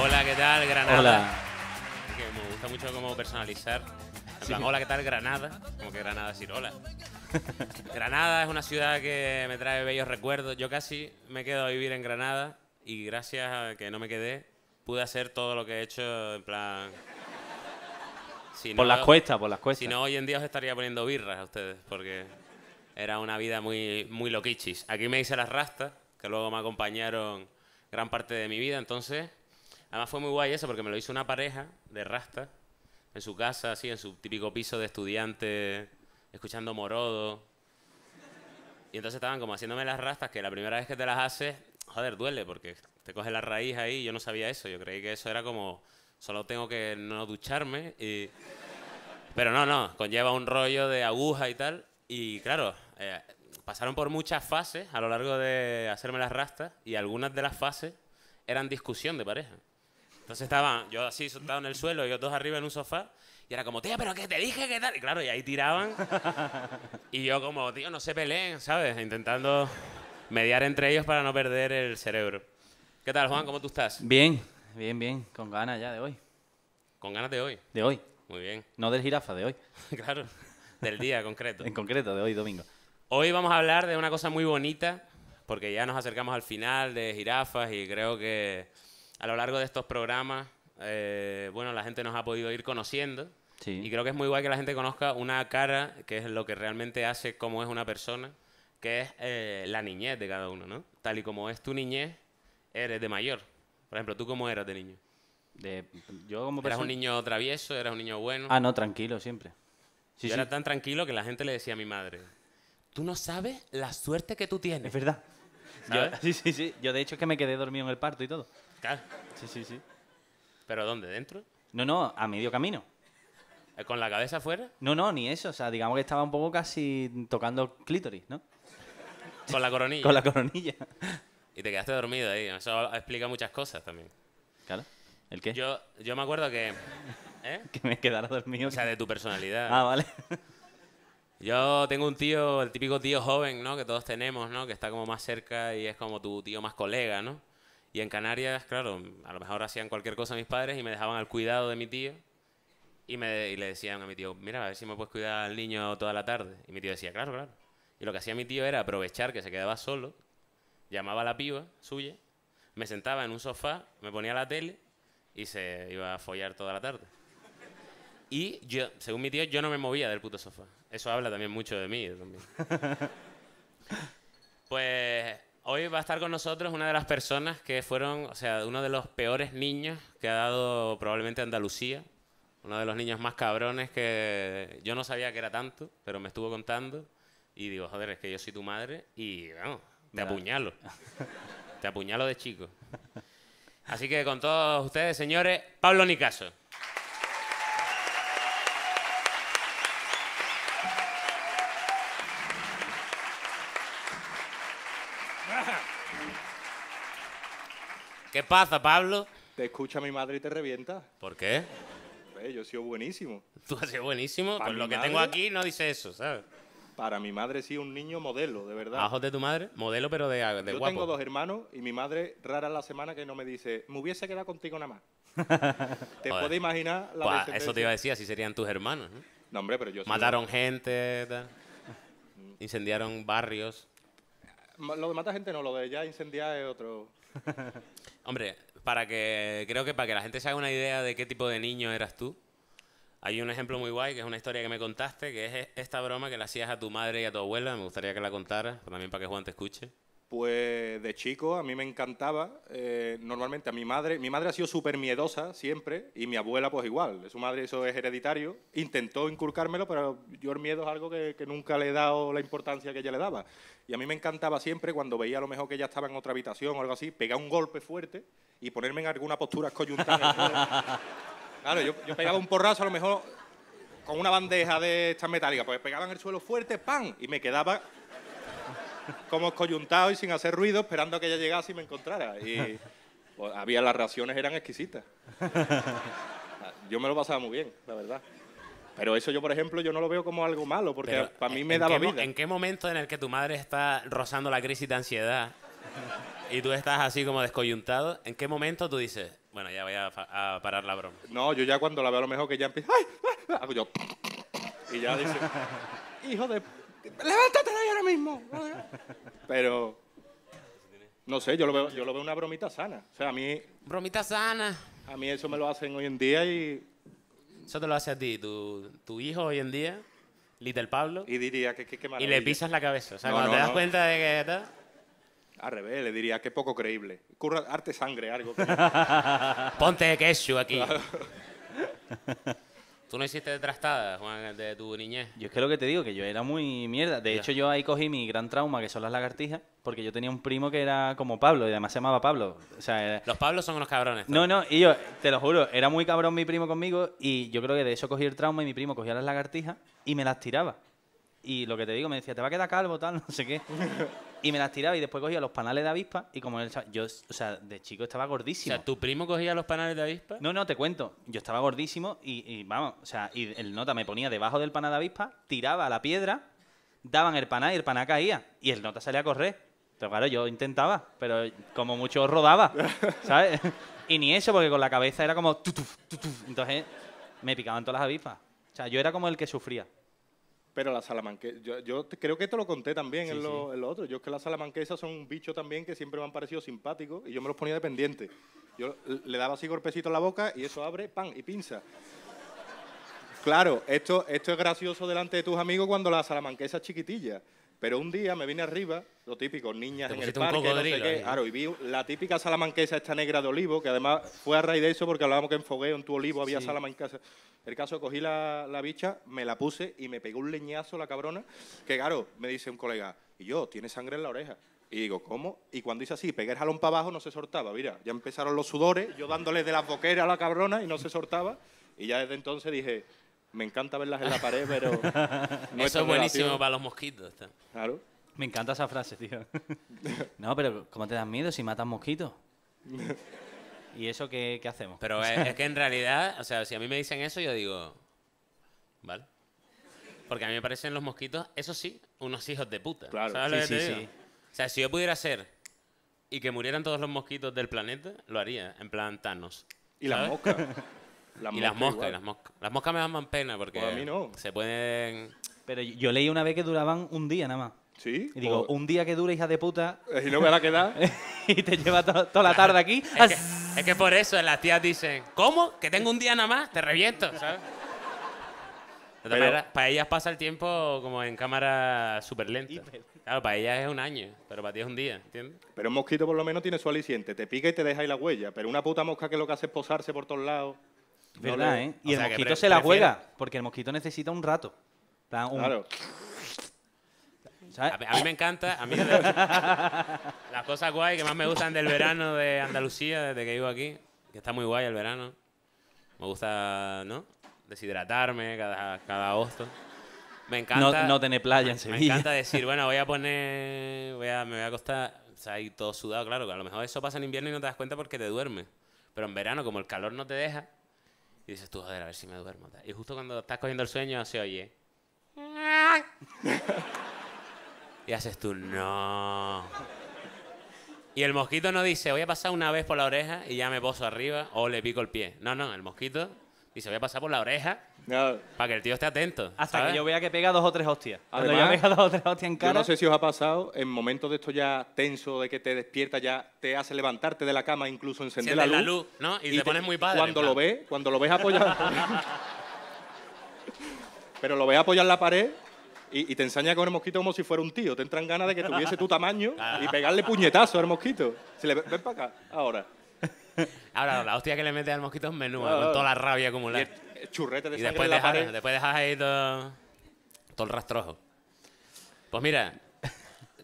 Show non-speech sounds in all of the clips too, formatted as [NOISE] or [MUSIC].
Hola, ¿qué tal, Granada? Hola. Que me gusta mucho como personalizar. Plan, hola, ¿qué tal, Granada? Como que Granada decir hola. [LAUGHS] Granada es una ciudad que me trae bellos recuerdos. Yo casi me quedo a vivir en Granada y gracias a que no me quedé, pude hacer todo lo que he hecho en plan... Si Por no- las cuestas, por las cuestas. Si no, hoy en día os estaría poniendo birras a ustedes, porque era una vida muy, muy loquichis. Aquí me hice las rastas, que luego me acompañaron gran parte de mi vida, entonces... Además fue muy guay eso, porque me lo hizo una pareja de rastas, en su casa, así, en su típico piso de estudiante, escuchando morodo. Y entonces estaban como haciéndome las rastas, que la primera vez que te las haces, joder, duele, porque te coge la raíz ahí, yo no sabía eso, yo creí que eso era como, solo tengo que no ducharme y... Pero no, no, conlleva un rollo de aguja y tal. Y claro, eh, pasaron por muchas fases a lo largo de hacerme las rastas y algunas de las fases eran discusión de pareja. Entonces estaban yo así sentado en el suelo, ellos dos arriba en un sofá y era como, tía, pero que te dije que tal. Y claro, y ahí tiraban. [LAUGHS] y yo como, tío, no se peleen, ¿sabes? Intentando mediar entre ellos para no perder el cerebro. ¿Qué tal, Juan? ¿Cómo tú estás? Bien, bien, bien. Con ganas ya de hoy. Con ganas de hoy. De hoy. Muy bien. No del jirafa, de hoy. [LAUGHS] claro. Del día concreto. En concreto, de hoy, domingo. Hoy vamos a hablar de una cosa muy bonita, porque ya nos acercamos al final de jirafas y creo que a lo largo de estos programas, eh, bueno, la gente nos ha podido ir conociendo. Sí. Y creo que es muy guay que la gente conozca una cara que es lo que realmente hace cómo es una persona, que es eh, la niñez de cada uno, ¿no? Tal y como es tu niñez, eres de mayor. Por ejemplo, ¿tú cómo eras de niño? De, yo como ¿Eras persona... un niño travieso? ¿Eras un niño bueno? Ah, no, tranquilo, siempre. Sí, Yo sí. era tan tranquilo que la gente le decía a mi madre, tú no sabes la suerte que tú tienes. Es verdad. [LAUGHS] Sí, sí, sí. Yo de hecho es que me quedé dormido en el parto y todo. Claro. Sí, sí, sí. ¿Pero dónde? ¿Dentro? No, no, a medio camino. ¿Eh, ¿Con la cabeza afuera? No, no, ni eso. O sea, digamos que estaba un poco casi tocando clítoris, ¿no? ¿Con la coronilla? Con la coronilla. Y te quedaste dormido ahí. Eso explica muchas cosas también. Claro. ¿El qué? Yo, yo me acuerdo que... ¿Eh? [LAUGHS] Que me quedara dormido. O sea, de tu personalidad. Ah, vale. Yo tengo un tío, el típico tío joven, ¿no? Que todos tenemos, ¿no? Que está como más cerca y es como tu tío más colega, ¿no? Y en Canarias, claro, a lo mejor hacían cualquier cosa mis padres y me dejaban al cuidado de mi tío. Y, me, y le decían a mi tío, mira, a ver si me puedes cuidar al niño toda la tarde. Y mi tío decía, claro, claro. Y lo que hacía mi tío era aprovechar que se quedaba solo, llamaba a la piba suya, me sentaba en un sofá, me ponía la tele y se iba a follar toda la tarde. Y yo, según mi tío, yo no me movía del puto sofá. Eso habla también mucho de mí. También. [LAUGHS] pues hoy va a estar con nosotros una de las personas que fueron, o sea, uno de los peores niños que ha dado probablemente Andalucía. Uno de los niños más cabrones que yo no sabía que era tanto, pero me estuvo contando. Y digo, joder, es que yo soy tu madre y, vamos, te apuñalo. [LAUGHS] te apuñalo de chico. Así que con todos ustedes, señores, Pablo Nicaso. ¿Qué pasa, Pablo? Te escucha mi madre y te revienta. ¿Por qué? Yo he sido buenísimo. Tú has sido buenísimo. Con lo que tengo aquí no dice eso, ¿sabes? Para mi madre sí un niño modelo, de verdad. Ojos de tu madre, modelo pero de, de Yo guapo. tengo dos hermanos y mi madre rara la semana que no me dice, me hubiese quedado contigo nada más. [LAUGHS] Te puedes imaginar la Pues, eso te iba a decir, así serían tus hermanos, ¿no? No, hombre, pero yo soy- Mataron gente, tal. incendiaron barrios. Lo de matar gente no, lo de ya incendiar es otro... Hombre, para que creo que para que la gente se haga una idea de qué tipo de niño eras tú, hay un ejemplo muy guay que es una historia que me contaste, que es esta broma que le hacías a tu madre y a tu abuela. Me gustaría que la contaras, también para que Juan te escuche. Pues de chico a mí me encantaba. eh, normalmente a mi madre, mi madre ha sido súper miedosa siempre y mi abuela pues igual. Su madre eso es hereditario. Intentó inculcármelo, pero yo el miedo es algo que, que nunca le he dado la importancia que ella le daba. Y a mí me encantaba siempre cuando veía a lo mejor que ella estaba en otra habitación o algo así, pegar un golpe fuerte y ponerme en alguna postura coyuntada. [LAUGHS] claro, yo, yo pegaba un porrazo a lo mejor con una bandeja de estas metálicas, pues pegaba en el suelo fuerte, ¡pam! Y me quedaba como escoyuntado y sin hacer ruido, esperando a que ella llegase y me encontrara. Y pues, había las reacciones eran exquisitas. Yo me lo pasaba muy bien, la verdad. Pero eso yo, por ejemplo, yo no lo veo como algo malo, porque Pero, para mí ¿en me qué mo- vida. ¿En qué momento en el que tu madre está rozando la crisis de ansiedad y tú estás así como descoyuntado, ¿en qué momento tú dices, bueno, ya voy a, a parar la broma? No, yo ya cuando la veo a lo mejor que ya empieza... ¡Ay! ¡Ay! Hago yo... Y ya dice... ¡Hijo de... ¡Levántate de ahí ahora mismo! Pero... No sé, yo lo veo, yo lo veo una bromita sana. O sea, a mí, Bromita sana. a mí eso me lo hacen hoy en día y, Eso te lo hace a ti, tu, tu hijo hoy en día, Little Pablo, y, y diría que qué le maravilla. pisas la cabeza. O sea, No, cuando no, te das no. cuenta de que tal, Al revés, le diría que poco creíble. Curra, arte sangre, algo. que- [LAUGHS] ponte queso aquí. [LAUGHS] ¿Tú no hiciste de trastada, Juan, de tu niñez? Yo es que lo que te digo, que yo era muy mierda. De Ya. hecho, yo ahí cogí mi gran trauma, que son las lagartijas, porque yo tenía un primo que era como Pablo, y además se llamaba Pablo. O sea, era- Los Pablos son unos cabrones. No, no, y yo, te lo juro, era muy cabrón mi primo conmigo, y yo creo que de eso cogí el trauma, y mi primo cogía las lagartijas y me las tiraba. Y lo que te digo, me decía, te va a quedar calvo, tal, [LAUGHS] no sé qué. Y me las tiraba y después cogía los panales de avispa y como él, yo, o sea, de chico estaba O gordísimo. sea, ¿tu primo cogía los panales de avispa? No, no, te cuento. Yo estaba gordísimo y, y vamos, o sea, y el nota me ponía debajo del panal de avispa, tiraba a la piedra, daban el paná y el paná caía. Y el nota salía a correr. Pero claro, yo intentaba, pero como mucho rodaba, [LAUGHS] ¿sabes? Y ni eso, porque con la cabeza era como... tutuf, tutuf. Entonces me picaban todas las avispas. O sea, yo era como el que sufría. Pero la salamanquesa, yo, creo que te lo conté también en, lo, en lo otro. Yo es que las salamanquesas son un bicho también que siempre me han parecido simpáticos y yo me los ponía de pendiente. Yo le daba así golpecito en la boca y eso abre, pan, y pinza. Claro, esto, esto es gracioso delante de tus amigos cuando la salamanquesa es chiquitilla. Pero un día me vine arriba, lo típico, niñas en el parque, no sé qué. ahí. Claro, y vi la típica salamanquesa esta negra de olivo, que además fue a raíz de eso porque hablábamos que en Fogueo, en tu olivo, había salamanquesa. El caso, cogí la, la bicha, me la puse y me pegó un leñazo la cabrona, que claro, me dice un colega, y yo, tiene sangre en la oreja. Y digo, ¿cómo? Y cuando hice así, pegué el jalón para abajo, no se soltaba. Mira, ya empezaron los sudores, yo dándole de las boqueras a la cabrona y no se soltaba. Y ya desde entonces dije, me encanta verlas en la pared, [LAUGHS] pero... Eso es buenísimo relación- para los mosquitos. tal. Claro. Me encanta esa frase, tío. [LAUGHS] No, pero ¿cómo te das miedo si matas mosquitos? ¿Y eso qué, qué hacemos? Pero es, es que en realidad, o sea, si a mí me dicen eso, yo digo, ¿vale? Porque a mí me parecen los mosquitos, eso sí, unos hijos de puta. Claro, ¿Sabes lo sí, te sí, digo? sí. O sea, si yo pudiera ser y que murieran todos los mosquitos del planeta, lo haría, en plan Thanos. Y las ¿sabes? [LAUGHS] y las moscas, y las moscas. Las moscas me dan más pena porque Pues a mí no. se pueden... Pero yo leí una vez que duraban un día nada más. Sí. Y digo, pues, un día que dure, hija de puta, Y no me va a quedar. [LAUGHS] y te lleva to- toda la tarde aquí. [LAUGHS] Es que, es que por eso las tías dicen, ¿cómo? ¿Que tengo un día nada más? Te reviento, ¿sabes? De todas Pero- maneras, para ellas pasa el tiempo como en cámara súper lenta. Claro, para ellas es un año, pero para ti es un día, ¿entiendes? Pero un mosquito por lo menos tiene su aliciente. Te pica y te deja ahí la huella. Pero una puta mosca que lo que hace es posarse por todos lados. ¿Verdad, eh? O Y el mosquito se la juega, porque el mosquito necesita un rato. Un- Claro. ¿sabes? A, mí- me encanta, a mí las cosas guay que más me gustan del verano de Andalucía, desde que vivo aquí, que está muy guay el verano. Me gusta, ¿no? Deshidratarme cada, cada agosto. Me encanta. No, no tener playa en Me Sevilla. encanta decir, bueno, voy a poner, voy a, me voy a acostar, o sea, ahí todo sudado, claro, que a lo mejor eso pasa en invierno y no te das cuenta porque te duermes. Pero en verano, como el calor no te deja, y dices tú, joder, a ver si me duermo. Y justo cuando estás cogiendo el sueño se oye. Y haces tú, no. Y el mosquito no dice, voy a pasar una vez por la oreja y ya me poso arriba o le pico el pie. No, no, el mosquito dice, voy a pasar por la oreja para que el tío esté atento. Hasta ¿sabes? que yo vea que pega dos o tres hostias. Cuando Además, yo pega dos o tres hostias en Yo cara. no sé si os ha pasado, en momentos de esto ya tenso, de que te despierta, ya te hace levantarte de la cama, incluso encender la la luz. luz, ¿no? Y te pones muy padre, Cuando lo ves, cuando lo ves apoyado. [LAUGHS] pero lo ves apoyado en la pared y, y te ensaña con el mosquito como si fuera un tío. Te entran ganas de que tuviese tu tamaño y pegarle puñetazo al mosquito. Si le, ven para acá, ahora. Ahora, la hostia que le metes al mosquito es menúa, Ah, con toda la rabia Y acumulada. el, el churrete de Y después en la dejas, pared. después dejas ahí todo, todo el rastrojo. Pues mira,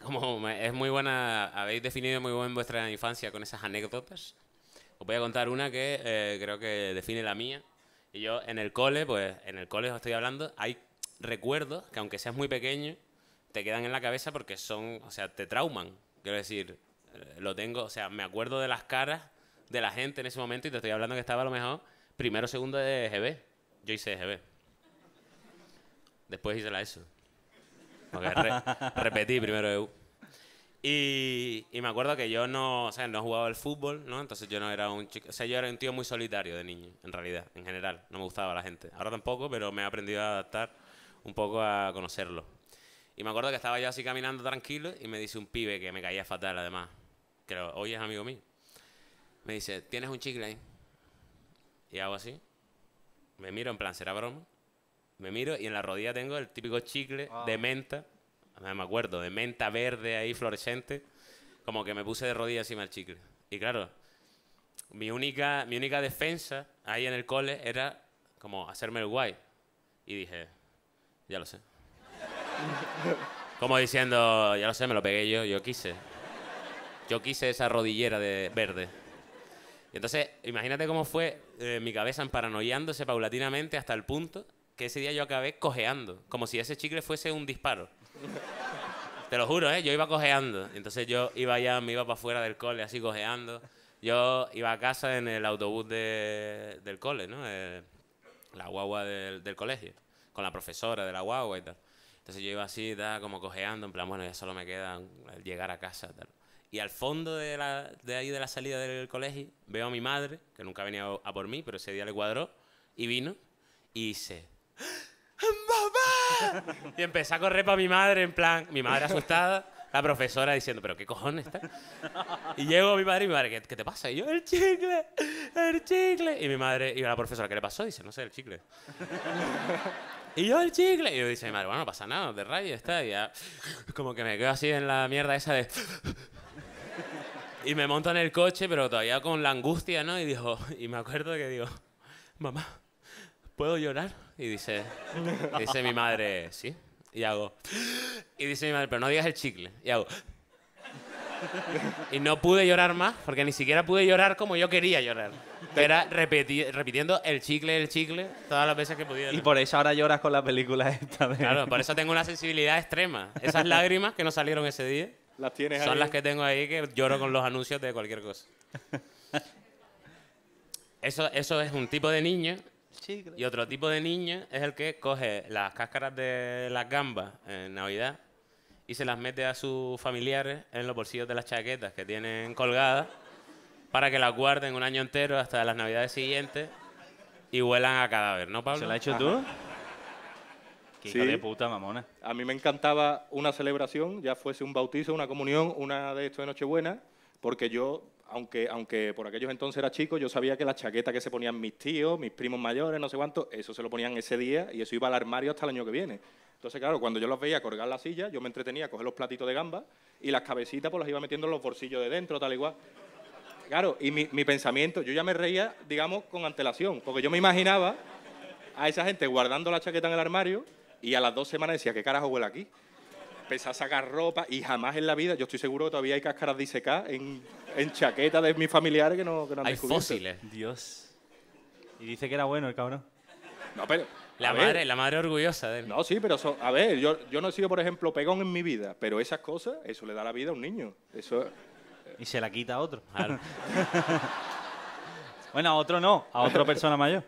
como es muy buena, habéis definido muy bien vuestra infancia con esas anécdotas. Os voy a contar una que eh, creo que define la mía. Y yo en el cole, pues en el cole os estoy hablando, hay recuerdos que aunque seas muy pequeño, te quedan en la cabeza porque son, o sea, te trauman. Quiero decir, eh, lo tengo, o sea, me acuerdo de las caras de la gente en ese momento y te estoy hablando que estaba a lo mejor primero o segundo de GB. Yo hice GB. Después hice la ESO. Porque re- [LAUGHS] repetí primero EU. Y, y me acuerdo que yo no, o sea, no jugaba al fútbol, ¿no? Entonces yo no era un chico, o sea, yo era un tío muy solitario de niño, en realidad, en general. No me gustaba la gente. Ahora tampoco, pero me he aprendido a adaptar un poco a conocerlo. Y me acuerdo que estaba yo así caminando tranquilo y me dice un pibe que me caía fatal, además, que hoy es amigo mío. Me dice, ¿tienes un chicle ahí? Y hago así. Me miro, en plan, ¿será broma? Me miro y en la rodilla tengo el típico chicle de menta. No me acuerdo, de menta verde ahí fluorescente. Como que me puse de rodillas encima del chicle. Y claro, mi única, mi única defensa ahí en el cole era como hacerme el guay. Y dije, ya lo sé. Como diciendo, ya lo sé, me lo pegué yo, yo quise. Yo quise esa rodillera de verde. Y entonces, imagínate cómo fue eh, mi cabeza emparanoiándose paulatinamente hasta el punto que ese día yo acabé cojeando, como si ese chicle fuese un disparo. [LAUGHS] Te lo juro, ¿eh? Yo iba cojeando. Entonces yo iba ya, me iba para afuera del cole así cojeando. Yo iba a casa en el autobús de- del cole, ¿no? Eh, la guagua del, del colegio, con la profesora de la guagua y tal. Entonces yo iba así, tal, como cojeando, en plan, bueno, ya solo me queda llegar a casa, tal. Y al fondo de, la, de ahí de la salida del colegio veo a mi madre, que nunca venía a por mí, pero ese día le cuadró, y vino y dice, ¡Mamá! Y empecé a correr para mi madre, en plan, mi madre asustada, la profesora diciendo, ¿pero qué cojones está? Y llego a mi madre y mi madre, ¿qué, qué te pasa? Y yo, el chicle, el chicle. Y mi madre, y la profesora, ¿qué le pasó? Dice, no sé, el chicle. Y yo, el chicle. Y yo dice mi madre, bueno, no pasa nada, te rayes, está. Y ya, como que me quedo así en la mierda esa de... Y me monto en el coche, pero todavía con la angustia, ¿no? Y dijo, y me acuerdo que digo, mamá, ¿puedo llorar? Y dice, [LAUGHS] dice mi madre, sí. Y hago, y dice mi madre, pero no digas el chicle. Y hago, y no pude llorar más, porque ni siquiera pude llorar como yo quería llorar. Era repeti- repitiendo el chicle, el chicle, todas las veces que podía. Y ¿no? por eso ahora lloras con la película esta de... Claro, por eso tengo una sensibilidad extrema. Esas [LAUGHS] lágrimas que no salieron ese día Las tienes son ahí. las que tengo ahí que lloro con los anuncios de cualquier cosa. [LAUGHS] Eso, eso es un tipo de niño y otro tipo de niño es el que coge las cáscaras de las gambas en Navidad y se las mete a sus familiares en los bolsillos de las chaquetas que tienen colgadas para que las guarden un año entero hasta las Navidades siguientes y huelan a cadáver, ¿no, Pablo? ¿Se la has hecho tú? Qué hija Sí. de puta, mamona. A mí me encantaba una celebración, ya fuese un bautizo, una comunión, una de esto de Nochebuena, porque yo, aunque, aunque por aquellos entonces era chico, yo sabía que la chaqueta que se ponían mis tíos, mis primos mayores, no sé cuánto, eso se lo ponían ese día y eso iba al armario hasta el año que viene. Entonces, claro, cuando yo los veía colgar la silla, yo me entretenía a coger los platitos de gamba y las cabecitas pues las iba metiendo en los bolsillos de dentro, tal y cual. Claro, y mi, mi pensamiento, yo ya me reía, digamos, con antelación, porque yo me imaginaba a esa gente guardando la chaqueta en el armario y a las dos semanas decía, ¿qué carajo huele aquí? Empecé a sacar ropa y jamás en la vida, yo estoy seguro que todavía hay cáscaras de ISK en, en chaquetas de mis familiares que no, que no han Hay descubierto. fósiles. Dios. Y dice que era bueno el cabrón. No, pero, La ver, madre, la madre orgullosa de él. No, sí, pero son- a ver, yo, yo no he sido, por ejemplo, pegón en mi vida, pero esas cosas, eso le da la vida a un niño. Eso, Y se la quita a otro. Claro. [LAUGHS] Bueno, a otro no, a otra persona mayor.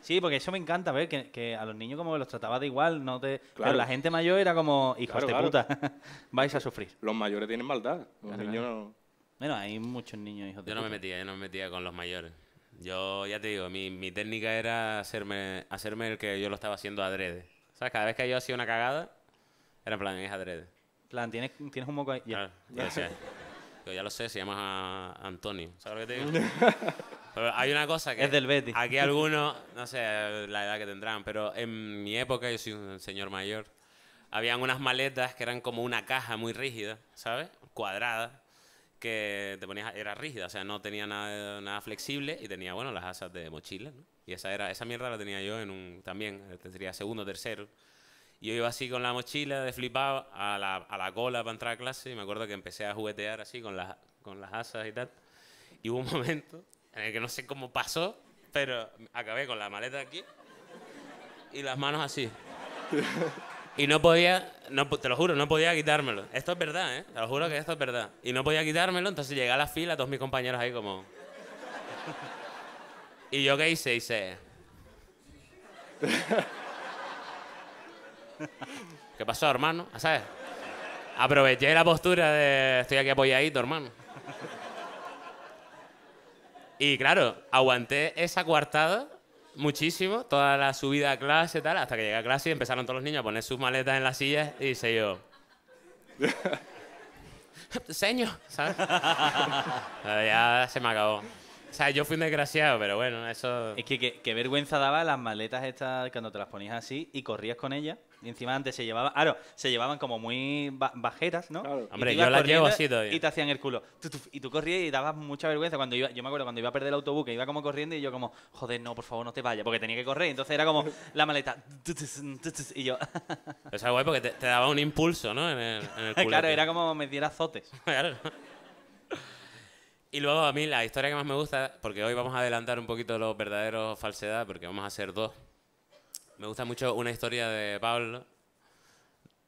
Sí, porque eso me encanta ver que, que a los niños como que los trataba de igual, no te... Claro. pero la gente mayor era como, hijos Claro, de claro. puta, [LAUGHS] vais a sufrir. los mayores tienen maldad, los Claro, niños no... Bueno, hay muchos niños hijos de Yo no me metía, yo no me metía con los mayores. Yo, ya te digo, mi, mi técnica era hacerme, hacerme el que yo lo estaba haciendo adrede. ¿Sabes? Cada vez que yo hacía una cagada, era en plan, es adrede. En plan, ¿tienes, tienes un moco ahí. Ya. Claro, yo decía, yo ya lo sé, se llama a- Antonio. ¿Sabes lo que te digo? [LAUGHS] Pero hay una cosa que... Es del Betis. Aquí algunos, no sé la edad que tendrán, pero en mi época, yo soy un señor mayor, habían unas maletas que eran como una caja muy rígida, ¿sabes? Cuadrada, que te ponías, era rígida, o sea, no tenía nada, nada flexible y tenía, bueno, las asas de mochila, ¿no? Y esa, era, esa mierda la tenía yo en un, también, tendría segundo, tercero. Y yo iba así con la mochila de flipado a la, a la cola para entrar a clase y me acuerdo que empecé a juguetear así con las, con las asas y tal. Y hubo un momento en el que no sé cómo pasó, pero acabé con la maleta aquí y las manos así. Y no podía, no, te lo juro, no podía quitármelo. Esto es verdad, ¿eh? Te lo juro que esto es verdad. Y no podía quitármelo, entonces llegué a la fila, todos mis compañeros ahí como... ¿Y yo qué hice? Hice... ¿Qué pasó, hermano? ¿Sabes? Aproveché la postura de estoy aquí apoyadito, hermano. Y claro, aguanté esa coartada muchísimo, toda la subida a clase y tal, hasta que llegué a clase y empezaron todos los niños a poner sus maletas en las sillas y hice yo. [LAUGHS] Pero [LAUGHS] ya se me acabó. O sea, yo fui un desgraciado, pero bueno, eso. Es que qué vergüenza daba las maletas estas cuando te las ponías así y corrías con ellas. Y encima antes se llevaban, claro, se llevaban como muy ba- bajeras, ¿no? Claro. Hombre, yo las llevo así todavía. Y te hacían el culo. Tu, tu, Y tú corrías y dabas mucha vergüenza cuando iba, yo me acuerdo cuando iba a perder el autobús, que iba como corriendo y yo como, joder, no, por favor, no te vayas, porque tenía que correr. Entonces era como [LAUGHS] la maleta. Y yo, Eso es guay porque te, te daba un impulso, ¿no? En el, en el claro, culete. era como me diera azotes. [LAUGHS] Claro. Y luego a mí la historia que más me gusta, porque hoy vamos a adelantar un poquito los verdaderos falsedad, porque vamos a hacer dos. Me gusta mucho una historia de Pablo,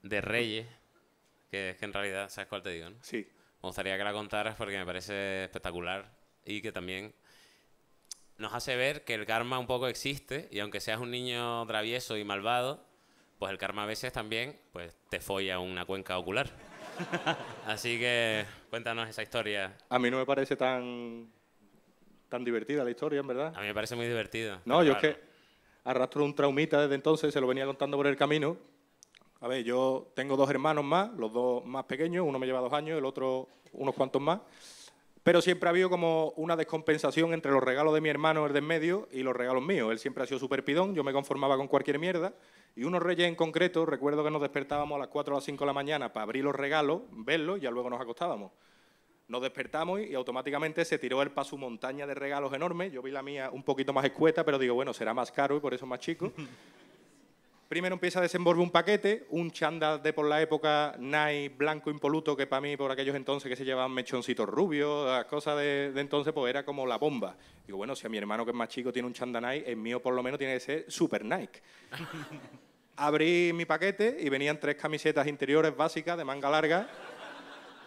de Reyes, que es que en realidad, ¿sabes cuál te digo? no? Sí. Me gustaría que la contaras porque me parece espectacular y que también nos hace ver que el karma un poco existe y aunque seas un niño travieso y malvado, pues el karma a veces también pues te folla una cuenca ocular. [LAUGHS] Así que cuéntanos esa historia. A mí no me parece tan, tan divertida la historia, en verdad. A mí me parece muy divertida. No, yo es claro. que arrastro un traumita desde entonces, se lo venía contando por el camino. A ver, yo tengo dos hermanos más, los dos más pequeños, uno me lleva dos años, el otro unos cuantos más. Pero siempre ha habido como una descompensación entre los regalos de mi hermano, el de en medio, y los regalos míos. Él siempre ha sido súper pidón, yo me conformaba con cualquier mierda. Y unos reyes en concreto, recuerdo que nos despertábamos a las 4 o las 5 de la mañana para abrir los regalos, verlos y ya luego nos acostábamos. Nos despertamos y automáticamente se tiró él para su montaña de regalos enormes. Yo vi la mía un poquito más escueta, pero digo, bueno, será más caro y por eso más chico. [LAUGHS] Primero empieza a desenvolver un paquete, un chándal de por la época Nike blanco impoluto, que para mí por aquellos entonces que se llevaban mechoncitos rubios, las cosas de, de entonces, pues era como la bomba. Digo, bueno, si a mi hermano que es más chico tiene un chándal Nike, el mío por lo menos tiene que ser super Nike. [LAUGHS] Abrí mi paquete y venían tres camisetas interiores básicas de manga larga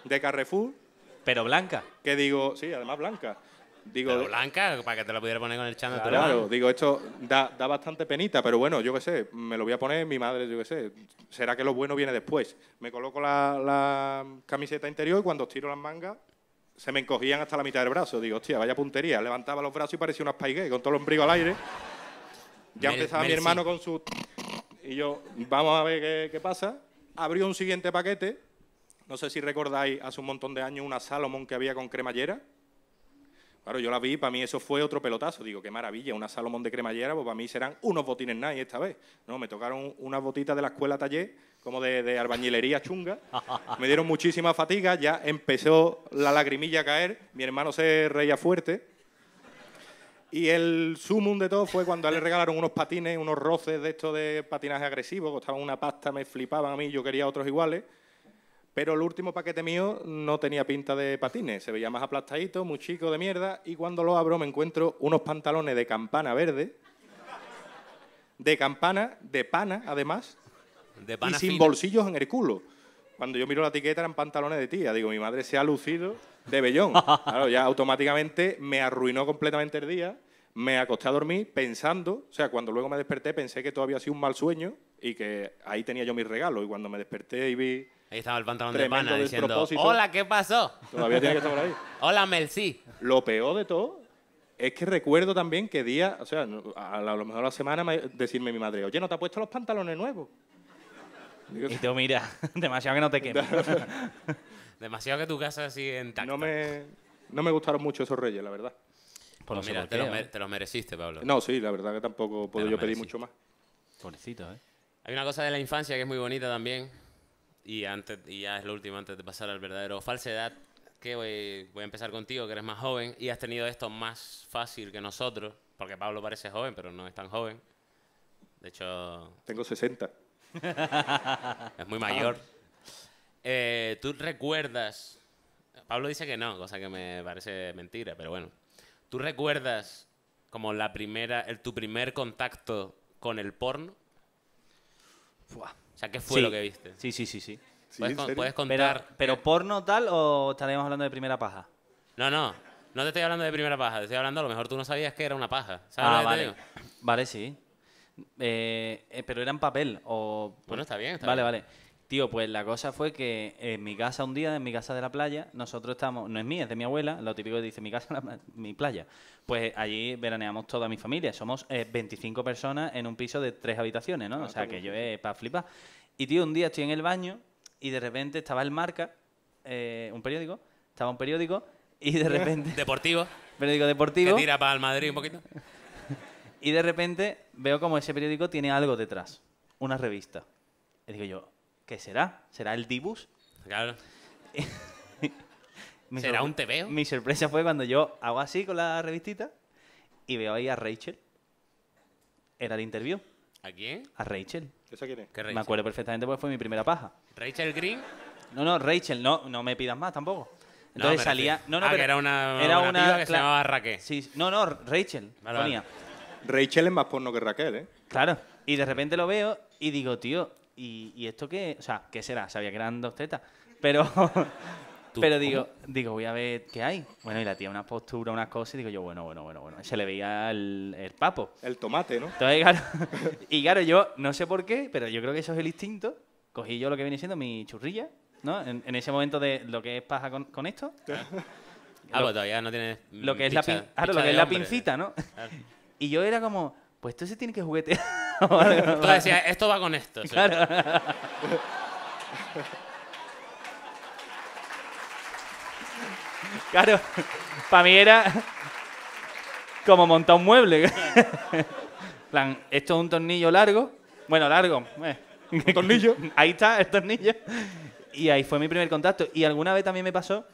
de Carrefour, Pero blanca. que digo, sí, además blanca. Digo, Pero blanca, para que te la pudiera poner con el chándal. tú Claro, digo, esto da, da bastante penita, pero bueno, yo qué sé, me lo voy a poner mi madre, yo qué sé. Será que lo bueno viene después. Me coloco la, la camiseta interior y cuando tiro las mangas se me encogían hasta la mitad del brazo. Digo, hostia, vaya puntería. Levantaba los brazos y parecía una Spy con todo el ombligo al aire. Ya empezaba mi hermano sí. con su... Y yo, vamos a ver qué, qué pasa. Abrió un siguiente paquete. No sé si recordáis hace un montón de años una Salomon que había con cremallera. Claro, yo la vi, para mí eso fue otro pelotazo. Digo, qué maravilla, una Salomón de cremallera, pues para mí serán unos botines Nike esta vez. No, me tocaron unas botitas de la escuela taller, como de, de albañilería chunga. [LAUGHS] Me dieron muchísima fatiga, ya empezó la lagrimilla a caer, mi hermano se reía fuerte. Y el sumum de todo fue cuando a él le regalaron unos patines, unos roces de estos de patinaje agresivo, costaban una pasta, me flipaban a mí, yo quería otros iguales. Pero el último paquete mío no tenía pinta de patines, se veía más aplastadito, muy chico de mierda, y cuando lo abro me encuentro unos pantalones de campana verde, de campana, de pana además, De y sin fina. bolsillos en el culo. Cuando yo miro la etiqueta eran pantalones de tía, digo, mi madre se ha lucido de bellón. [LAUGHS] Claro, ya automáticamente me arruinó completamente el día, me acosté a dormir pensando, o sea, cuando luego me desperté pensé que todo había sido un mal sueño y que ahí tenía yo mis regalos, y cuando me desperté y vi... Ahí estaba el pantalón de Tremendo pana diciendo, despropósito. hola, ¿qué pasó? Todavía tiene que estar por ahí. [LAUGHS] Hola, Melcí. Lo peor de todo es que recuerdo también que día, o sea, no- a, la- a lo mejor a la semana me- decirme mi madre, oye, ¿no te has puesto los pantalones nuevos? Y tú, mira, [LAUGHS] demasiado que no te quemes. [LAUGHS] Demasiado que tu casa sigue intacta. no, me, no me gustaron mucho esos reyes, la verdad. Pues Pues no sé mira, por te, qué, los ¿eh? te los mereciste, Pablo. No, sí, la verdad que tampoco puedo lo yo pedir merecí. mucho más. Pobrecito, ¿eh? Hay una cosa de la infancia que es muy bonita también. Y, antes, y ya es lo último antes de pasar al verdadero falsedad. Que voy, voy a empezar contigo, que eres más joven y has tenido esto más fácil que nosotros. Porque Pablo parece joven, pero no es tan joven. De hecho, Tengo 60. [LAUGHS] es muy mayor. Eh, ¿Tú recuerdas? Pablo dice que no, cosa que me parece mentira, pero bueno. ¿Tú recuerdas como la primera, el, tu primer contacto con el porno? Buah. O sea, ¿qué fue Sí. lo que viste? Sí, sí, sí, sí. ¿Puedes, contar? pero porno tal o estaríamos hablando de primera paja? No, no. No te estoy hablando de primera paja. Te estoy hablando, a lo mejor tú no sabías que era una paja. ¿Sabes Ah, lo que te vale. digo? Vale, sí. Eh, eh, pero era en papel o... Bueno, está bien, está vale, bien. vale. Tío, pues la cosa fue que en mi casa un día, en mi casa de la playa, nosotros estamos, no es mía, es de mi abuela, lo típico que dice mi casa, la- mi playa. Pues allí veraneamos toda mi familia, somos eh, 25 personas en un piso de tres habitaciones, ¿no? o sea, que yo es para flipar. Y tío, un día estoy en el baño y de repente estaba el Marca, eh, un periódico, estaba un periódico y de [LAUGHS] repente, [LAUGHS] Deportivo. periódico Que deportivo, tira para el Madrid un poquito. [LAUGHS] y de repente veo como ese periódico tiene algo detrás, una revista. Y digo yo, ¿qué será? ¿Será el Dibus? Claro. [LAUGHS] ¿Será un tebeo? Mi sorpresa fue cuando yo hago así con la revistita y veo ahí a Rachel. Era el interview. ¿A quién? A Rachel. ¿Esa quién es? ¿Qué Rachel? Me acuerdo perfectamente porque fue mi primera paja. ¿Rachel Green? No, no, Rachel, no, no me pidas más tampoco. Entonces salía. No, no, Ah, que pero era una- era una una piba que se llamaba Raquel. Sí, no, no, Rachel. Vale, ponía. Rachel es más porno que Raquel, ¿eh? Claro. Y de repente lo veo y digo, tío, ¿y, y esto qué? O sea, ¿qué será? Sabía que eran dos tetas. Pero, ¿Tú pero digo, digo, voy a ver qué hay. Bueno, y la tía una postura, unas cosas, y digo yo, bueno, bueno, bueno, bueno. Se le veía el, el papo. El tomate, ¿no? Entonces, claro, y claro, yo no sé por qué, pero yo creo que eso es el instinto. Cogí yo lo que viene siendo mi churrilla, ¿no? En, en ese momento de lo que es paja con, con esto. Ah, pues todavía no tienes. Lo que es picha- la, pin- claro, lo que es la pincita, ¿no? Claro. Y yo era como, pues esto se tiene que juguetear. Tú decías, esto va con esto. sí. Claro. Claro, para mí era como montar un mueble. plan, esto es un tornillo largo. Bueno, largo. ¿Un tornillo? Ahí está, el tornillo. Y ahí fue mi primer contacto. Y alguna vez también me pasó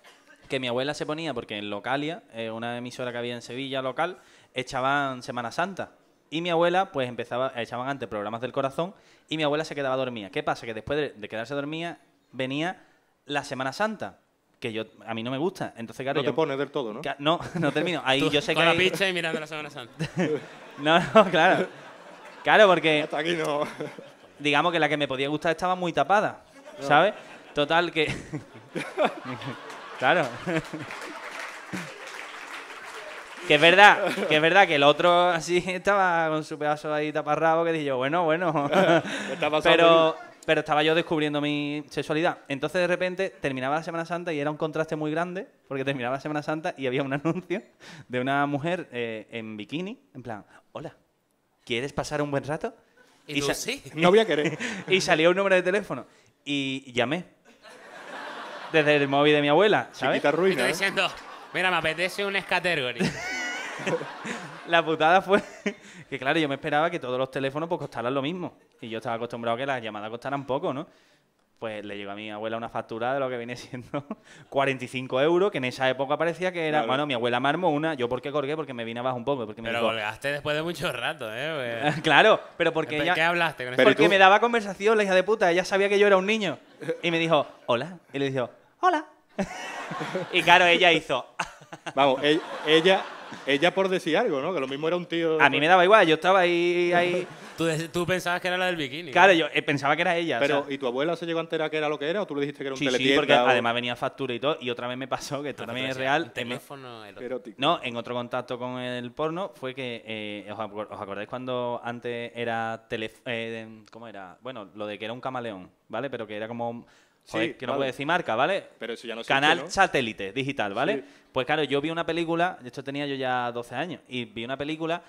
que mi abuela se ponía, porque en Localia, eh, una emisora que había en Sevilla local, echaban Semana Santa. Y mi abuela, pues empezaba, echaban antes programas del corazón y mi abuela se quedaba dormida. ¿Qué pasa? Que después de, de quedarse dormida venía la Semana Santa, que yo a mí no me gusta. Entonces, claro, No te yo- pones del todo, ¿no? No, [LAUGHS] no termino. Ahí Tú yo sé que con la hay- picha y mirando la Semana Santa. [LAUGHS] No, no, claro. Claro, porque Hasta aquí no. digamos que la que me podía gustar estaba muy tapada, ¿sabes? Total que [LAUGHS] Claro. Que es verdad, que es verdad que el otro así [LAUGHS] estaba con su pedazo ahí taparrabo que dije yo, bueno, bueno. [LAUGHS] [LAUGHS] pero, pero estaba yo descubriendo mi sexualidad. Entonces de repente terminaba la Semana Santa y era un contraste muy grande, porque terminaba la Semana Santa y había un anuncio de una mujer eh, en bikini, en plan, hola, ¿quieres pasar un buen rato? Y tú, sa- sí. No voy a querer. y salió un número de teléfono y llamé desde el móvil de mi abuela, ¿sabes? Chiquita Y ruina. ¿eh? diciendo, mira, me apetece un Scategory. [LAUGHS] La putada fue que, claro, yo me esperaba que todos los teléfonos pues costaran lo mismo. Y yo estaba acostumbrado a que las llamadas costaran poco, ¿no? Pues le llegó a mi abuela una factura de lo que viene siendo [LAUGHS] 45 euros, que en esa época parecía que era... Claro. Bueno, mi abuela me armó una. ¿Yo por qué colgué? Porque me vine abajo un poco. Porque me Pero dijo- colgaste después de mucho rato, ¿eh? [LAUGHS] claro, pero porque Porque, ella... ¿Qué hablaste con. Porque me daba conversación, la hija de puta. Ella sabía que yo era un niño. Y me dijo, hola. Y le dijo, hola. y claro, ella hizo... Vamos, e- ella, ella por decir algo, ¿no? Que lo mismo era un tío. A mí me daba igual, yo estaba ahí... ahí... [LAUGHS] Tú, tú pensabas que era la del bikini. Claro, ¿no? yo eh, pensaba que era ella. o Pero, sea, ¿y tu abuela se llegó a enterar que era lo que era o tú le dijiste que era un Sí, sí, porque o además venía factura y todo. Y otra vez me pasó, que esto No, también es real. Un en- teléfono erótico. erótico? no, en otro contacto con el porno fue que. eh, ¿os, acor- os acordáis cuando antes era. tele- eh, ¿Cómo era? Bueno, lo de que era un camaleón, ¿vale? Pero que era como. Joder, Sí, que no vale. puedo decir marca, ¿vale? Pero eso ya no existe, Canal ¿no? satélite digital, ¿vale? Sí. Pues claro, yo vi una película, esto tenía yo ya 12 años, y vi una película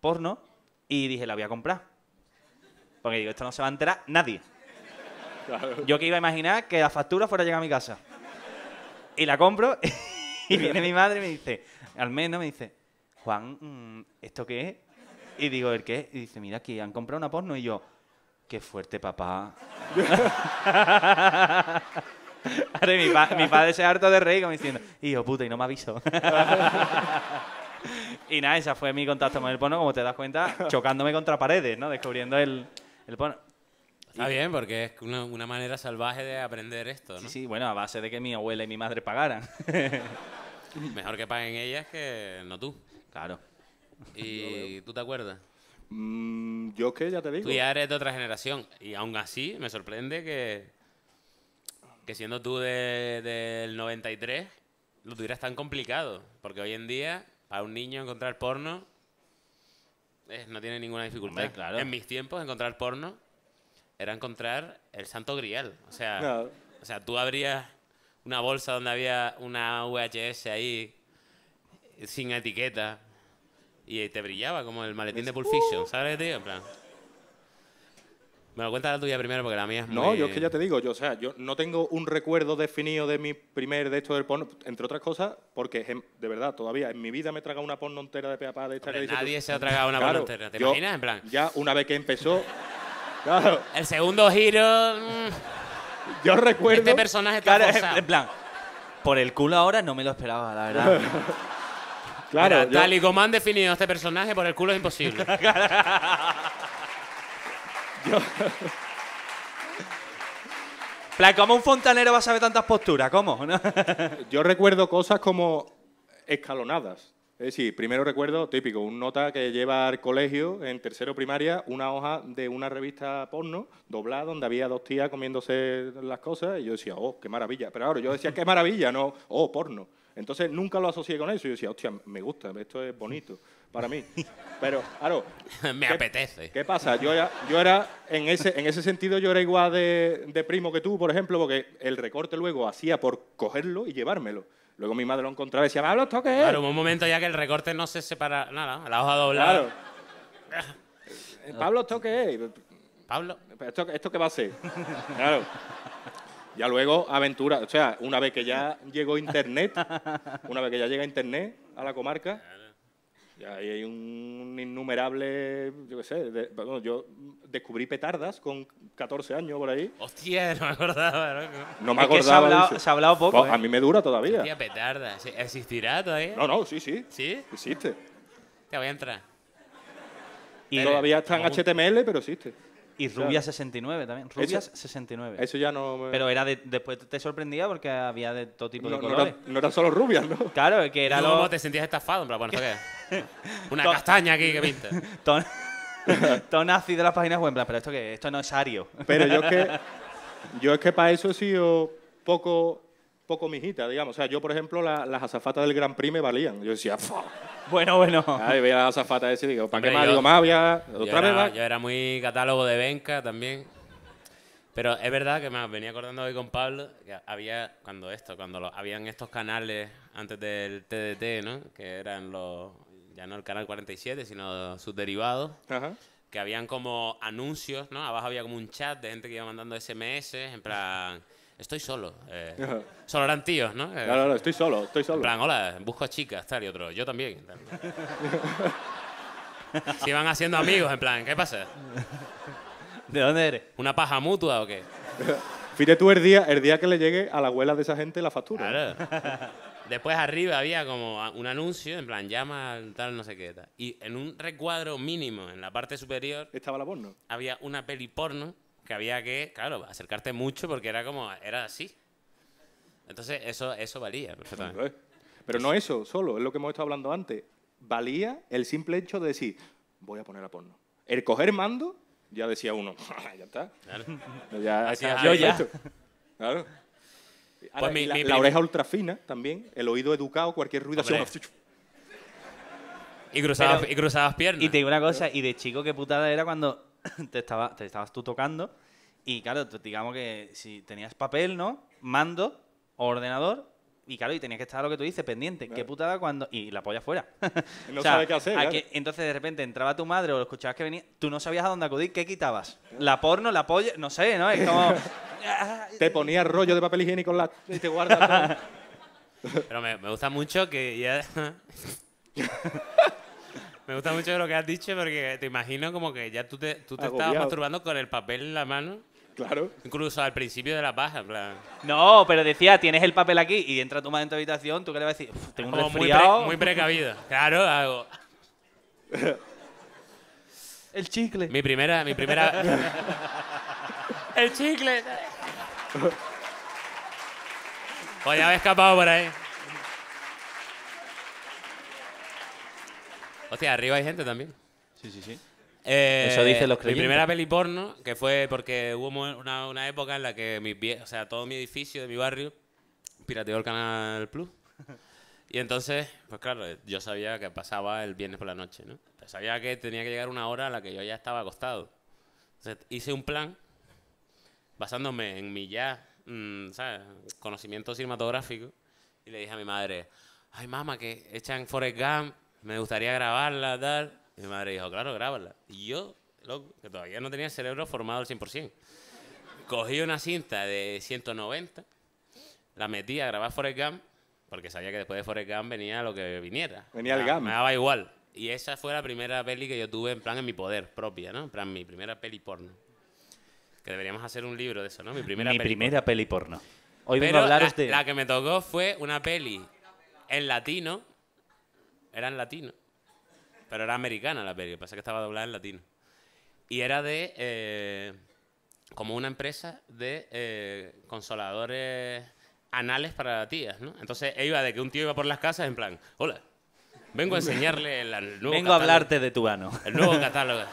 porno y dije, la voy a comprar. Porque digo, esto no se va a enterar nadie. Claro. Yo que iba a imaginar que la factura fuera a llegar a mi casa. Y la compro [LAUGHS] y viene mi madre y me dice, al menos me dice, Juan, mm, ¿esto qué es? Y digo, ¿el qué? Y dice, mira, aquí han comprado una porno. Y yo, qué fuerte, papá. [LAUGHS] Ahora, mi, pa- mi padre se harto de reír como diciendo, hijo puta, y no me avisó. [LAUGHS] y nada, ese fue mi contacto con el porno, como te das cuenta, chocándome contra paredes, ¿no? Descubriendo el, el porno. Está bien, porque es una, una manera salvaje de aprender esto, ¿no? Sí, sí, bueno, a base de que mi abuela y mi madre pagaran. [LAUGHS] Mejor que paguen ellas que no tú. claro. ¿Y tú te acuerdas? Mm, yo es que ya te digo. Tú ya eres de otra generación. Y aún así, me sorprende que, que siendo tú de- del 93, lo tuvieras tan complicado. Porque hoy en día, para un niño encontrar porno, eh, no tiene ninguna dificultad. Hombre, claro. En mis tiempos, encontrar porno era encontrar el santo grial. O sea, o sea tú abrías una bolsa donde había una VHS ahí sin etiqueta y te brillaba como el maletín de Pulp Fiction, ¿sabes, tío? En plan. Me lo cuenta la tuya primero porque la mía es No, muy... yo es que ya te digo, yo, o sea, yo no tengo un recuerdo definido de mi primer de esto del porno, entre otras cosas, porque de verdad, todavía en mi vida me he tragado una porno entera de peapa de esta Hombre, que nadie se ha tragado una Claro, porno entera. ¿Te yo imaginas? En plan, Ya una vez que empezó, claro, el segundo giro... mm, yo recuerdo. este personaje está Claro, forzado. en plan, por el culo ahora no me lo esperaba, la verdad. [LAUGHS] claro, Mira, yo- tal y como han definido este personaje, por el culo es imposible. Plan, ¿cómo un fontanero va a saber tantas posturas? ¿Cómo? [LAUGHS] ¿No? Yo recuerdo cosas como escalonadas. Es decir, primero recuerdo, típico, un nota que lleva al colegio en tercero primaria una hoja de una revista porno doblada donde había dos tías comiéndose las cosas y yo decía, oh, qué maravilla. Pero ahora yo decía, qué maravilla, no, oh, porno. Entonces nunca lo asocié con eso. Yo decía, hostia, me gusta, esto es bonito para mí. Pero, claro, [LAUGHS] Me ¿Qué- apetece. ¿Qué pasa? Yo era, yo era en, ese, en ese sentido, yo era igual de, de primo que tú, por ejemplo, porque el recorte luego hacía por cogerlo y llevármelo. Luego mi madre lo encontraba y decía, Pablo, ¿esto qué es? Claro, hubo un momento ya que el recorte no se separa nada. La hoja doblada. Claro. [LAUGHS] Eh, Pablo, ¿esto qué es? Pablo. ¿Esto, ¿Esto qué va a ser? Claro. Ya luego, aventura. O sea, una vez que ya llegó Internet, [LAUGHS] una vez que ya llega Internet a la comarca, ya hay un innumerable, yo qué sé, de- bueno, yo descubrí petardas con 14 años por ahí. Hostia, no me acordaba. ¿no? No me Es que se ha acordaba de se ha hablado poco, Pues, ¿eh? A mí me dura todavía. Hostia, petarda. ¿Sí- ¿Existirá todavía? No, no, sí, sí. ¿Sí? Existe. Te voy a entrar. Y, todavía está en HTML, pero existe. Y Rubias 69 también. Rubias 69. Eso ya no me... Pero era de, después te sorprendía porque había de todo tipo no, de no colores. era- no eran solo rubias, ¿no? Claro, que era ¿Y ¿Cómo lo... te sentías estafado? En plan, bueno, ¿esto qué es? [LAUGHS] Una castaña aquí que pinta. Todo, todo nazi de las páginas web, en plan, pero esto que esto no es ario. Pero yo es que, [LAUGHS] yo es que para eso he sido poco, poco mijita, digamos. O sea, yo, por ejemplo, la- las azafatas del Gran Prix me valían. Yo decía, "Fua". bueno, bueno. Ay, veía las azafatas ese y digo, ¿para qué más? yo- Digo, más, voy a- Yo otra vez era, yo era muy catálogo de Benca también. Pero es verdad que me venía acordando hoy con Pablo que había, cuando esto, cuando lo- habían estos canales antes del TDT, ¿no? Que eran los, ya no el canal 47, sino sus derivados, Ajá. que habían como anuncios, ¿no? Abajo había como un chat de gente que iba mandando SMS, en plan, estoy solo. eh, [LAUGHS] solo eran tíos, ¿no? Eh, estoy solo, estoy solo. en plan, hola, busco a chicas, tal, y otro, yo también. tal. Se iban haciendo amigos, en plan, ¿qué pasa? ¿De dónde eres? ¿Una paja mutua o qué? Fíjate tú el día, el día que le llegue a la abuela de esa gente la factura. Claro. [LAUGHS] Después arriba había como un anuncio, en plan, llama al tal no sé qué tal. Y en un recuadro mínimo, en la parte superior, Estaba la porno. había una peli porno que había que, claro, acercarte mucho porque era como, era así. Entonces eso, eso valía perfectamente. Pero no eso solo, es lo que hemos estado hablando antes. Valía el simple hecho de decir, voy a poner a porno. El coger mando, ya decía uno, [LAUGHS] ya está. Claro. Ya, Así está es, yo ya. Claro. Ahora, Pues mi- la, mi la prim- oreja ultra fina también, el oído educado, cualquier ruido así, Y, cruzabas, Pero- y cruzabas piernas. Y te digo una cosa, y de chico qué putada era cuando [COUGHS] te, estaba, te estabas tú tocando y claro, digamos que si tenías papel, ¿no? Mando, ordenador y claro, y tenías que estar lo que tú dices, pendiente. Qué Claro. putada cuando... Y la polla fuera. [LAUGHS] No [LAUGHS] sabe qué hacer, a claro. que- entonces de repente entraba tu madre o lo escuchabas que venía, tú no sabías a dónde acudir, ¿qué quitabas? La porno, la polla, no sé, ¿no? Es como... [LAUGHS] Te ponía rollo de papel higiénico en la, y te guardas todo. Pero me, me gusta mucho que ya... me gusta mucho lo que has dicho porque te imagino como que ya tú te, tú te estabas masturbando con el papel en la mano, Claro. incluso al principio de la paja, en plan... No, pero decía, tienes el papel aquí y entra tu madre en tu habitación, ¿tú qué le vas a decir? "Uf, tengo un Como muy, pre- resfriado. muy precavido. Claro, hago... [LAUGHS] El chicle. Mi primera, mi primera... [LAUGHS] el chicle. Pues ya me he escapado por ahí. Hostia, arriba hay gente también. Sí, sí, sí. Eh, Eso dicen los Mi creyentes. primera peli porno, que fue porque hubo una, una época en la que mi vie- o sea, todo mi edificio de mi barrio pirateó el Canal Plus. [LAUGHS] Y entonces, pues claro, yo sabía que pasaba el viernes por la noche, ¿no? Pero sabía que tenía que llegar una hora a la que yo ya estaba acostado. Entonces hice un plan basándome en mi ya, mm, ¿sabes? Conocimiento cinematográfico. Y le dije a mi madre, ay mamá, que echan Forrest Gump, me gustaría grabarla, tal. Y mi madre dijo, claro, grábala. Y yo, loco, que todavía no tenía el cerebro formado al 100%, cogí una cinta de 190, la metí a grabar Forrest Gump, porque sabía que después de Forrest Gump venía lo que viniera. Venía el Me- Gump. Me daba igual. Y esa fue la primera peli que yo tuve en plan en mi poder propia, ¿no? En plan, mi primera peli porno. Que deberíamos hacer un libro de eso, ¿no? Mi primera Mi peli primera peli porno. Hoy vengo Pero a hablaros la, de... la que me tocó fue una peli en latino. Era en latino. Pero era americana la peli. Pasa que estaba doblada en latino. Y era de. eh, como una empresa de eh, consoladores anales para tías, ¿no? Entonces iba de que un tío iba por las casas en plan: Hola, vengo a enseñarle el, el nuevo Vengo a catálogo- hablarte de tu ano. el nuevo [LAUGHS] catálogo.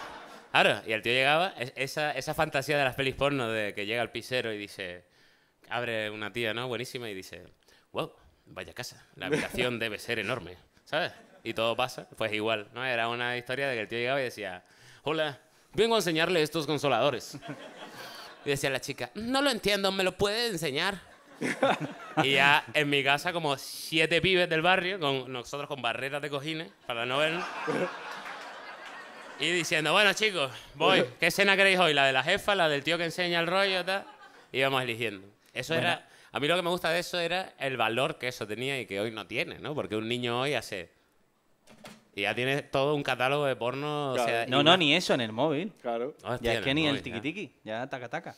Claro, y el tío llegaba, es- esa, esa fantasía de las pelis porno de que llega el pisero y dice, abre una tía, ¿no? Buenísima y dice, wow, vaya casa, la habitación debe ser enorme, ¿sabes? Y todo pasa, pues igual, ¿no? Era una historia de que el tío llegaba y decía, hola, vengo a enseñarle estos consoladores. Y decía la chica, no lo entiendo, ¿me lo puede enseñar? Y ya en mi casa como siete pibes del barrio, con nosotros con barreras de cojines para no vernos. Y diciendo, bueno chicos, voy, ¿qué escena queréis hoy? ¿La de la jefa, la del tío que enseña el rollo tal? Y íbamos eligiendo. Eso era, a mí lo que me gusta de eso era el valor que eso tenía y que hoy no tiene, ¿no? Porque un niño hoy hace... Y ya tiene todo un catálogo de porno, o Claro. sea... No, no, una- ni eso en el móvil. Claro. Hostia, Ya es que ni el móvil, ya. tiki tiki, ya taca taca.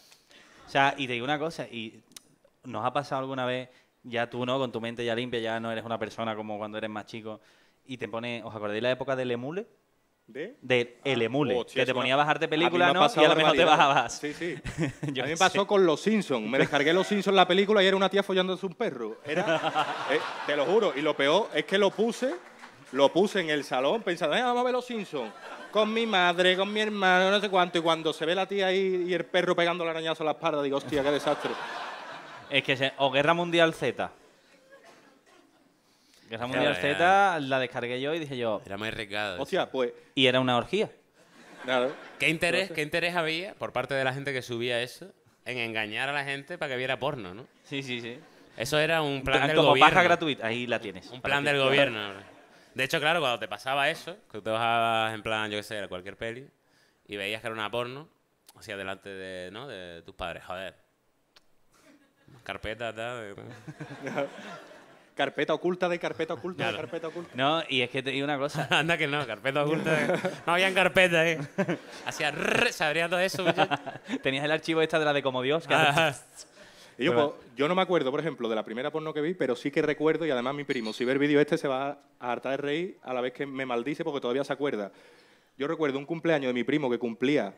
O sea, y te digo una cosa, y nos ha pasado alguna vez, ya tú no, con tu mente ya limpia, ya no eres una persona como cuando eres más chico, y te pone, ¿os acordáis la época del emule? ¿De? Del el emule, Hostia, que te ponía a me- bajarte a me películas, ¿no? Y a lo mejor te bajabas. Sí, sí. [LAUGHS] Yo a mí me pasó sé. con Los Simpsons. Me descargué Los Simpsons la película y era una tía follándose un perro. Era, [LAUGHS] eh, te lo juro. Y lo peor es que lo puse, lo puse en el salón pensando, "Eh, vamos a ver Los Simpsons. Con mi madre, con mi hermano, no sé cuánto. Y cuando se ve la tía ahí y el perro pegando el arañazo a la espalda, digo, hostia, qué desastre. Es que, se- o Guerra Mundial Z. Guerra Mundial. Z la descargué yo y dije yo, Era muy arriesgado. eso. Hostia, pues, y era una orgía. claro. ¿Qué interés, ¿Qué interés había por parte de la gente que subía eso en engañar a la gente para que viera porno, no? Sí, sí, sí. Eso era un plan Plan del como gobierno. paja gratuita, ahí la tienes. Un plan del gobierno. De hecho, claro, cuando te pasaba eso, que tú te bajabas en plan, yo qué sé, de cualquier peli, y veías que era una porno, sea, delante de, ¿no? de tus padres, joder. Carpeta, tal. [LAUGHS] Carpeta oculta de carpeta oculta Claro. de carpeta oculta. No, y es que te digo una cosa. [LAUGHS] Anda que no, carpeta oculta. eh. No habían carpeta, ¿eh? [LAUGHS] Hacía rrr, se abría todo eso. Tenías el archivo esta de la de como Dios. que Ah, Y yo, pues, yo no me acuerdo, por ejemplo, de la primera porno que vi, pero sí que recuerdo, y además mi primo, si ve el vídeo este, se va a hartar de reír a la vez que me maldice porque todavía se acuerda. Yo recuerdo un cumpleaños de mi primo que cumplía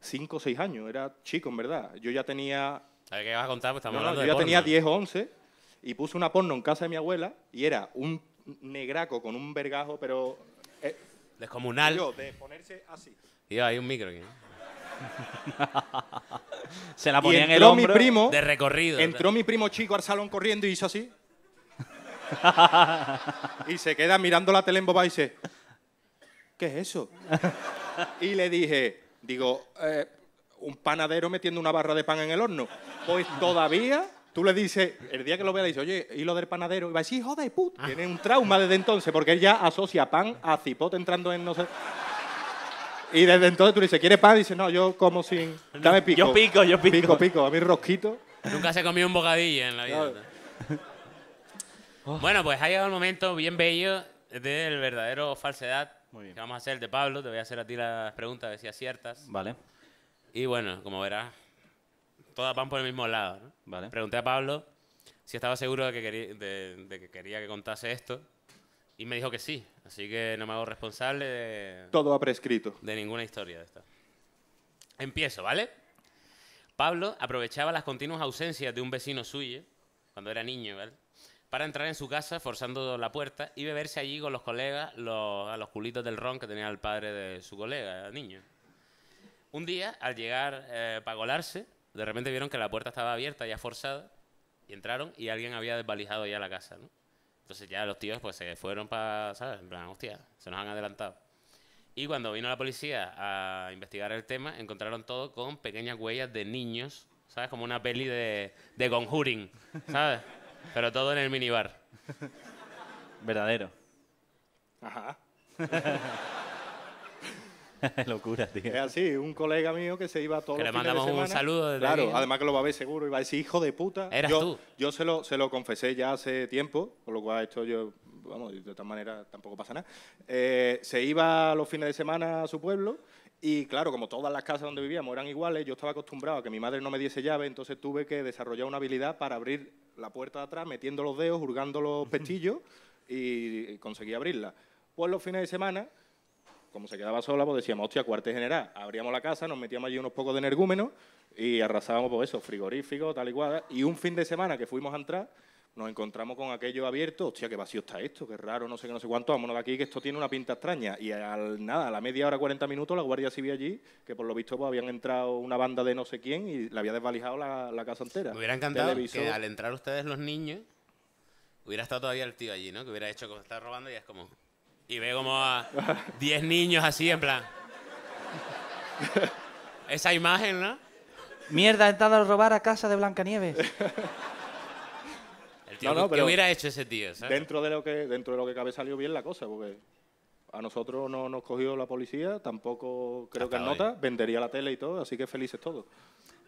5 o 6 años, era chico, en verdad. Yo ya tenía, ¿Sabes qué vas a contar? Pues estamos no, no, hablando yo de ya porno. tenía 10 o 11 y puse una porno en casa de mi abuela y era un negraco con un vergajo, pero... eh, Descomunal. yo, de ponerse así. Y yo, hay un micro aquí. [LAUGHS] Se la Y ponía en el mi hombro. primo... De recorrido. Entró mi primo chico al salón corriendo y hizo así. [LAUGHS] y se queda mirando la tele en boba y dice, ¿qué es eso? y le dije, digo, "Eh, un panadero metiendo una barra de pan en el horno. Pues todavía tú le dices, el día que lo vea le dices, oye, ¿y lo del panadero? Y va a decir, hijo de puta. Tiene un trauma desde entonces porque él ya asocia pan a cipote entrando en no sé... Y desde entonces tú le dices, ¿quieres pan? Y dice, no, yo como sin... Dame pico. Yo pico, yo pico. Pico, pico. A mí rosquito. Nunca se comió un bocadillo en la vida. Bueno, pues ha llegado el momento bien bello del verdadero falsedad. Muy bien. Que vamos a hacer el de Pablo. Te voy a hacer a ti las preguntas, a ver si aciertas. Vale, Y bueno, como verás, todas van por el mismo lado. ¿no? vale. Pregunté a Pablo si estaba seguro de que, de, de que quería que contase esto. Y me dijo que sí. Así que no me hago responsable de, Todo ha prescrito. de ninguna historia de esta. Empiezo, ¿vale? Pablo aprovechaba las continuas ausencias de un vecino suyo, cuando era niño, ¿vale? para entrar en su casa forzando la puerta y beberse allí con los colegas los, a los culitos del ron que tenía el padre de su colega, el niño. Un día, al llegar eh, para colarse, de repente vieron que la puerta estaba abierta, ya forzada, y entraron y alguien había desvalijado ya la casa, ¿no? Entonces ya los tíos pues se fueron para, ¿sabes? En plan, hostia, se nos han adelantado. Y cuando vino la policía a investigar el tema, encontraron todo con pequeñas huellas de niños, ¿sabes? Como una peli de, de Conjuring, ¿sabes? Pero todo en el minibar. Verdadero. Ajá. [LAUGHS] [LAUGHS] Locura, Es tío. así, un colega mío que se iba todos Que los le fines de mandamos un semana. saludo desde Claro, aquí, ¿no? además que lo va a ver seguro y va a decir, hijo de puta. Eras yo, tú. Yo se lo, se lo confesé ya hace tiempo, con lo cual esto yo, vamos, de todas maneras tampoco pasa nada. Eh, se iba los fines de semana a su pueblo y claro, como todas las casas donde vivíamos eran iguales, yo estaba acostumbrado a que mi madre no me diese llave, entonces tuve que desarrollar una habilidad para abrir la puerta de atrás, metiendo los dedos, hurgando los [LAUGHS] pestillos y, y conseguí abrirla. Pues los fines de semana como se quedaba sola, pues decíamos, hostia, cuartel general. Abríamos la casa, nos metíamos allí unos pocos de energúmenos y arrasábamos, pues eso, frigorífico, tal y cual. Y un fin de semana que fuimos a entrar, nos encontramos con aquello abierto. Hostia, qué vacío está esto, qué raro, no sé qué, no sé cuánto. Vámonos de aquí, que esto tiene una pinta extraña. Y al nada, a la media hora, 40 minutos, la Guardia Civil allí, que por lo visto pues, habían entrado una banda de no sé quién y le había desvalijado la, la casa entera. Me hubiera encantado Televisor. que al entrar ustedes los niños, hubiera estado todavía el tío allí, ¿no? Que hubiera hecho como está robando y es como... Y ve como a 10 niños así, en plan... Esa imagen, ¿no? Mierda, he entrado a robar a casa de Blancanieves. El tío, No, no, ¿qué- ¿Qué pero hubiera hecho ese tío, sabes? Dentro de lo que dentro de lo que cabe salió bien la cosa, porque a nosotros no nos cogió la policía, tampoco creo que Hasta nota, vendería la tele y todo, así que felices todos.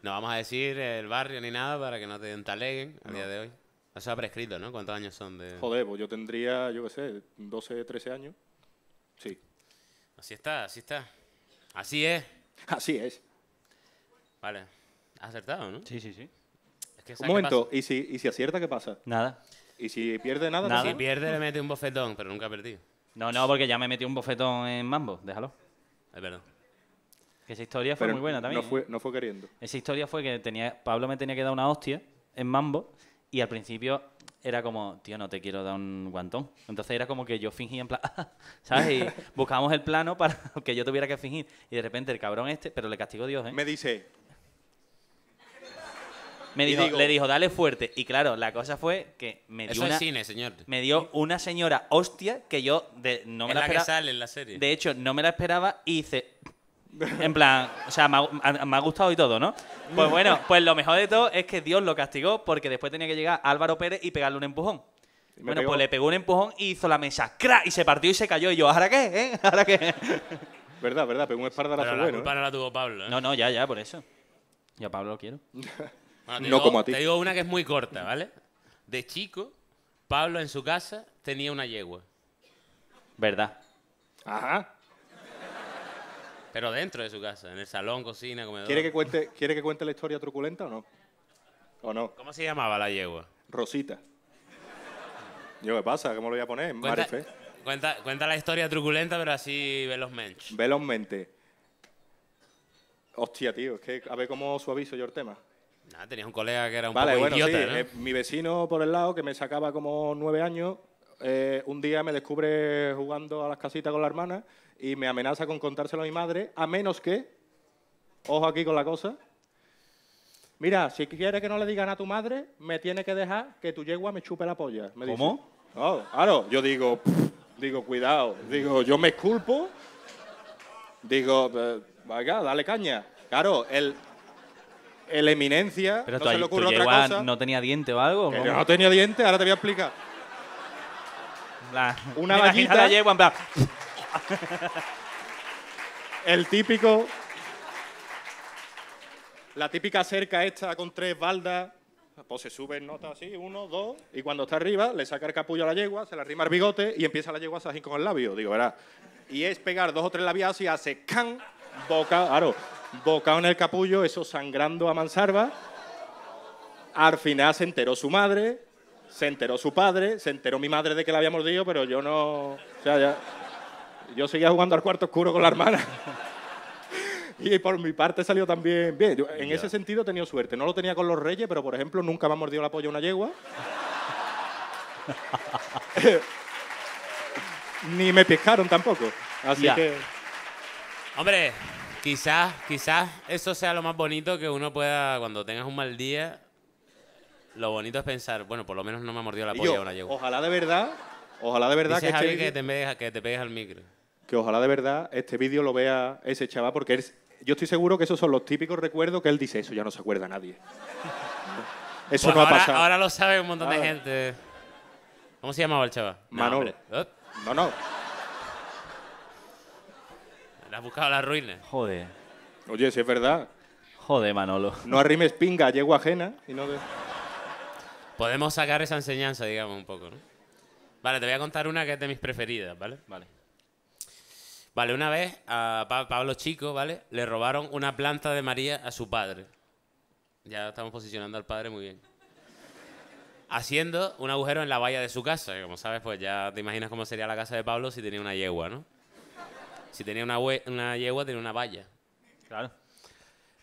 No vamos a decir el barrio ni nada para que no te entaleguen a día de hoy. Eso ha prescrito, ¿no? ¿Cuántos años son de...? Joder, pues yo tendría, yo qué sé, 12, 13 años. Sí. Así está, así está. Así es. Así es. Vale. Has acertado, ¿no? Sí, sí, sí. Es que Un ¿sabes qué momento, ¿y si, ¿y si acierta qué pasa? Nada. ¿Y si pierde nada? Nada. pasa? Si pierde le mete un bofetón, pero nunca ha perdido. No, no, porque ya me metí un bofetón en Mambo, déjalo. Es verdad. Que esa historia fue Pero muy buena también. No ¿eh? fue, no fue queriendo. Esa historia fue que tenía, Pablo me tenía que dar una hostia en Mambo y al principio era como, tío, no te quiero dar un guantón. Entonces era como que yo fingía en plan, [LAUGHS] ¿sabes? Y [LAUGHS] buscábamos el plano para [LAUGHS] que yo tuviera que fingir. Y de repente el cabrón este, pero le castigó Dios, ¿eh? Me dice, Me dijo, digo- le dijo, dale fuerte. Y claro, la cosa fue que me dio, Eso una, es cine, señor. me dio una señora hostia que yo de, no me es la la que sale en la serie. De hecho, no me la esperaba y hice. En plan, o sea, me ha, ha- me ha gustado y todo, ¿no? Pues bueno, pues lo mejor de todo es que Dios lo castigó porque después tenía que llegar Álvaro Pérez y pegarle un empujón. Bueno, pegó. pues le pegó un empujón y hizo la mesa, ¡crack! Y se partió y se cayó. Y yo, ¿ahora qué? ¿Eh? ¿Ahora qué? verdad, verdad, pero un espardarazo pero la bueno. culpa ¿eh? no la tuvo Pablo, ¿eh? No, no, ya, ya, por eso. Yo a Pablo lo quiero. Bueno, No digo- como a ti. Te digo una que es muy corta, ¿vale? De chico, Pablo en su casa tenía una yegua. Verdad. Ajá. Pero dentro de su casa, en el salón, cocina, comedor. ¿Quiere que, cuente, ¿Quiere que cuente la historia truculenta o no? ¿O no? ¿Cómo se llamaba la yegua? Rosita. Yo, ¿qué pasa? ¿Cómo lo voy a poner? Cuenta, Marife. cuenta, cuenta la historia truculenta, pero así ve los mensch. Velozmente. Hostia, tío, es que a ver cómo suavizo yo el tema. Nada, tenías un colega que era un Vale, poco bueno, idiota, sí. ¿no? eh, mi vecino por el lado, que me sacaba como nueve años, eh, un día me descubre jugando a las casitas con la hermana y me amenaza con contárselo a mi madre, a menos que, ojo aquí con la cosa, mira, si quieres que no le digan a tu madre, me tiene que dejar que tu yegua me chupe la polla. me dice. ¿Cómo? Oh, claro, yo digo, digo, cuidado, digo, yo me esculpo, digo, "Eh, vaya, dale caña. Claro, el, el eminencia, Pero no se le ocurre otra cosa. no tenía diente o algo. Que ¿cómo? no tenía dientes, ahora te voy a explicar. Una vallita. la yegua en plan, [LAUGHS] El típico. La típica cerca esta con tres baldas. Pues se sube en nota así, uno, dos, y cuando está arriba le saca el capullo a la yegua, se le arrima el bigote y empieza la yegua a salir con el labio. Digo, verás. Y es pegar dos o tres labiazos y hace can, boca, claro, bocado en el capullo, eso sangrando a mansalva. Al final se enteró su madre, se enteró su padre, se enteró mi madre de que la había mordido, pero yo no. O sea, ya. Yo seguía jugando al cuarto oscuro con la hermana. Y por mi parte salió también bien. Yo, en ese sentido he tenido suerte. No lo tenía con los reyes, pero por ejemplo nunca me ha mordido la polla una yegua. [LAUGHS] Ni me pescaron tampoco. Así Ya. que. Hombre, quizás, quizás eso sea lo más bonito que uno pueda, cuando tengas un mal día, lo bonito es pensar, bueno, por lo menos no me ha mordido la polla yo, una yegua. ojalá de verdad. Ojalá de verdad que Javi que te, pegues, que te pegues al micro. Que ojalá de verdad este vídeo lo vea ese chaval, porque él- yo estoy seguro que esos son los típicos recuerdos que él dice, eso ya no se acuerda nadie. Eso Pues no ahora, ha pasado. ahora lo sabe un montón de Ahora. gente. ¿Cómo se llamaba el chaval? No, Manolo. Eh, No, no. Le has buscado la ruina. Joder. Oye, si es verdad. Joder, Manolo. No arrimes pinga a yegua ajena. Y no de- Podemos sacar esa enseñanza, digamos, un poco, ¿no? Vale, te voy a contar una que es de mis preferidas, ¿vale? Vale. Vale, una vez a Pa- Pablo Chico, ¿vale? Le robaron una planta de María a su padre. Ya estamos posicionando al padre muy bien. Haciendo un agujero en la valla de su casa. que como sabes, pues ya te imaginas cómo sería la casa de Pablo si tenía una yegua, ¿no? Si tenía una, una yegua, tenía una valla. Claro.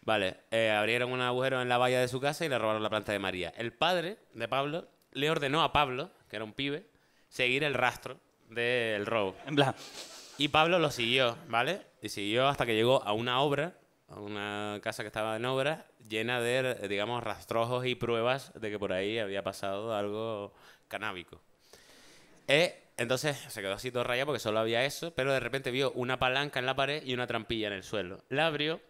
Vale, eh, abrieron un agujero en la valla de su casa y le robaron la planta de María. El padre de Pablo le ordenó a Pablo, que era un pibe, seguir el rastro del robo. En plan, Y Pablo lo siguió, ¿vale? Y siguió hasta que llegó a una obra, a una casa que estaba en obra, llena de, digamos, rastrojos y pruebas de que por ahí había pasado algo canábico. Eh, entonces se quedó así todo rayado porque solo había eso, pero de repente vio una palanca en la pared y una trampilla en el suelo. La abrió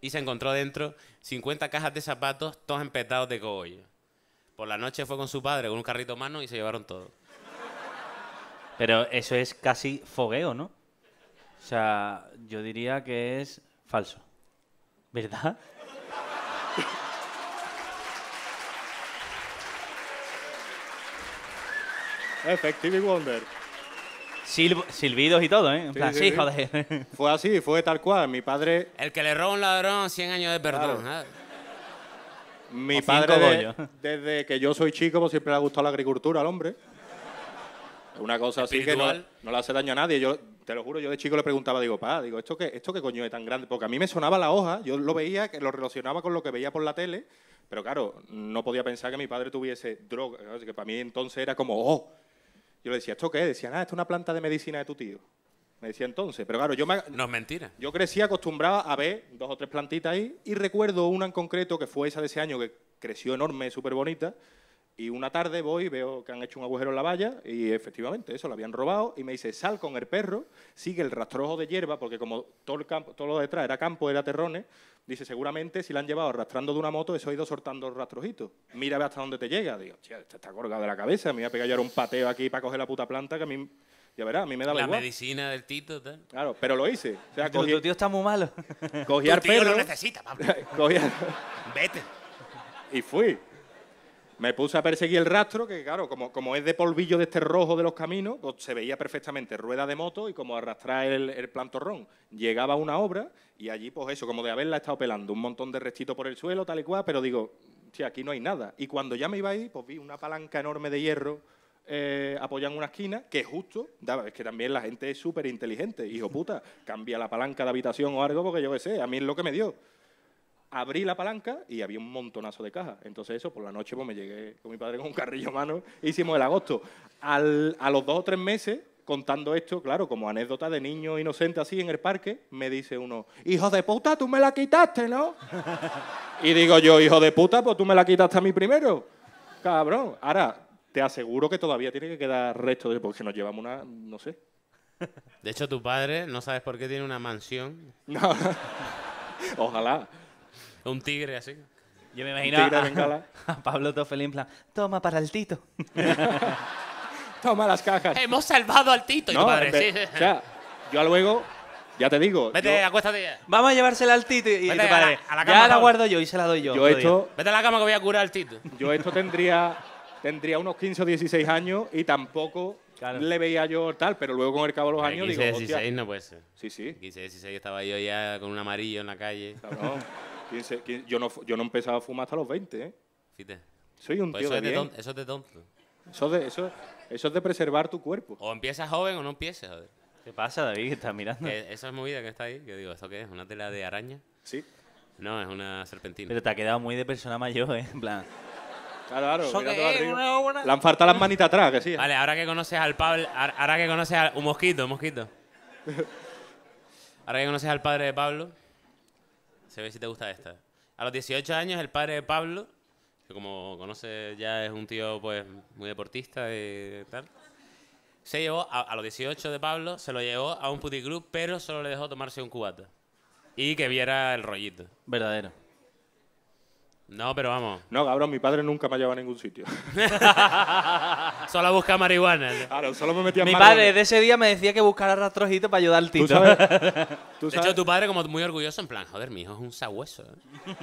y se encontró dentro 50 cajas de zapatos, todos empetados de cogollo. Por la noche fue con su padre con un carrito a mano y se llevaron todo. Pero eso es casi fogueo, ¿no? O sea, yo diría que es falso. ¿Verdad? Effective Wonder. Silb- silbidos y todo, ¿eh? En Sí, plan, sí, sí, sí. joder. [LAUGHS] Fue así, fue tal cual. Mi padre, El que le roba a un ladrón, 100 años de perdón. Mi O padre, de- desde que yo soy chico, pues siempre le ha gustado la agricultura al hombre. Una cosa así que no, le hace daño a nadie. Yo te lo juro, yo de chico le preguntaba, digo, pa, digo, ¿esto qué, ¿esto qué coño es tan grande? Porque a mí me sonaba la hoja, yo lo veía, que lo relacionaba con lo que veía por la tele, pero claro, no podía pensar que mi padre tuviese droga, que para mí entonces era como, oh. Yo le decía, ¿esto qué es? Decían, ah, esto es una planta de medicina de tu tío. Me decía entonces, pero claro, yo me, No es mentira. yo crecí acostumbrado a ver dos o tres plantitas ahí y recuerdo una en concreto que fue esa de ese año que creció enorme, súper bonita. Y una tarde voy, veo que han hecho un agujero en la valla y efectivamente eso lo habían robado y me dice, sal con el perro, sigue el rastrojo de hierba, porque como todo, el campo, todo lo de detrás era campo, era terrones, dice, seguramente si la han llevado arrastrando de una moto, eso ha ido soltando rastrojitos. Mira a ver hasta dónde te llega. Digo, tío, este está colgado de la cabeza, me voy a pegar yo ahora un pateo aquí para coger la puta planta que a mí, ya verás, a mí me daba La igual. medicina del Tito, tal. Claro, pero lo hice. O sea, Tu, cogí, tu tío está muy malo. cogí Tu al tío perro, lo necesita, Pablo. [LAUGHS] cogí al- Vete. y fui. Me puse a perseguir el rastro, que claro, como, como es de polvillo de este rojo de los caminos, pues se veía perfectamente rueda de moto y como arrastrar el, el plantorrón. Llegaba a una obra y allí, pues eso, como de haberla estado pelando, un montón de restitos por el suelo, tal y cual, pero digo, aquí no hay nada. Y cuando ya me iba ahí, pues vi una palanca enorme de hierro eh, apoyada en una esquina, que justo, es que también la gente es súper inteligente, hijo puta, cambia la palanca de habitación o algo, porque yo qué sé, a mí es lo que me dio abrí la palanca y había un montonazo de cajas. Entonces eso, por la noche pues me llegué con mi padre con un carrillo a mano, e hicimos el agosto. Al- a los dos o tres meses, contando esto, claro, como anécdota de niño inocente así en el parque, me dice uno, hijo de puta, tú me la quitaste, ¿no? y digo yo, hijo de puta, pues tú me la quitaste a mí primero. Cabrón. Ahora, te aseguro que todavía tiene que quedar resto de... Porque nos llevamos una... no sé. De hecho, tu padre, no sabes por qué, tiene una mansión. [LAUGHS] No. Ojalá. Un tigre así. Yo me imagino tigre a, [LAUGHS] a Pablo todo feliz en plan, toma para el Tito. [LAUGHS] Toma las cajas. Hemos salvado al Tito. Y tu No, padre, sí, sí. O sea, yo luego, ya te digo, Vete, yo, acuéstate ya. Vamos a llevársela al Tito y, y Vete tu a la- padre, a la ya cama, la Pablo". guardo yo y se la doy yo. yo otro día". esto, Vete a la cama que voy a curar al Tito. yo esto tendría, tendría unos 15 o 16 años y tampoco Claro. le veía yo tal, pero luego con el cabo de los años 15, digo, 16 hostia, no puede ser. sí, sí, 15, 16 estaba yo ya con un amarillo en la calle. cabrón. 15, 15, yo, no, yo no empezaba a fumar hasta los 20, ¿eh? Fíjate. Soy un Pues tío eso, de es de bien. tonto, eso es de tonto. Eso, de, eso, eso es de preservar tu cuerpo. O empiezas joven o no empiezas, joder. ¿Qué pasa, David? que estás mirando? Que esa es movida que está ahí. Que digo, ¿esto qué es? ¿Una tela de araña? Sí. No, es una serpentina. Pero te ha quedado muy de persona mayor, ¿eh? En plan, Claro, claro. Una obra? Le han faltado las manitas atrás, que sí. Vale, ahora que conoces al Pablo. Ahora ahora que conoces al. Un mosquito, un mosquito. [LAUGHS] Ahora que conoces al padre de Pablo. Se ve si te gusta esta. A los 18 años, el padre de Pablo, que como conoces ya es un tío pues muy deportista y tal. Se llevó, a, a los 18 de Pablo, se lo llevó a un puticlub, pero solo le dejó tomarse un cubata. Y que viera el rollito. Verdadero. No, pero vamos. No, cabrón, mi padre nunca me ha llevado a ningún sitio. [LAUGHS] Solo busca marihuana. Claro, solo me metía en Mi marrones. padre de ese día me decía que buscara rastrojito para ayudar al ¿Tú tito. sabes? [LAUGHS] ¿Tú De sabes? hecho, tu padre como muy orgulloso, en plan, joder, mi hijo es un sabueso. ¿eh?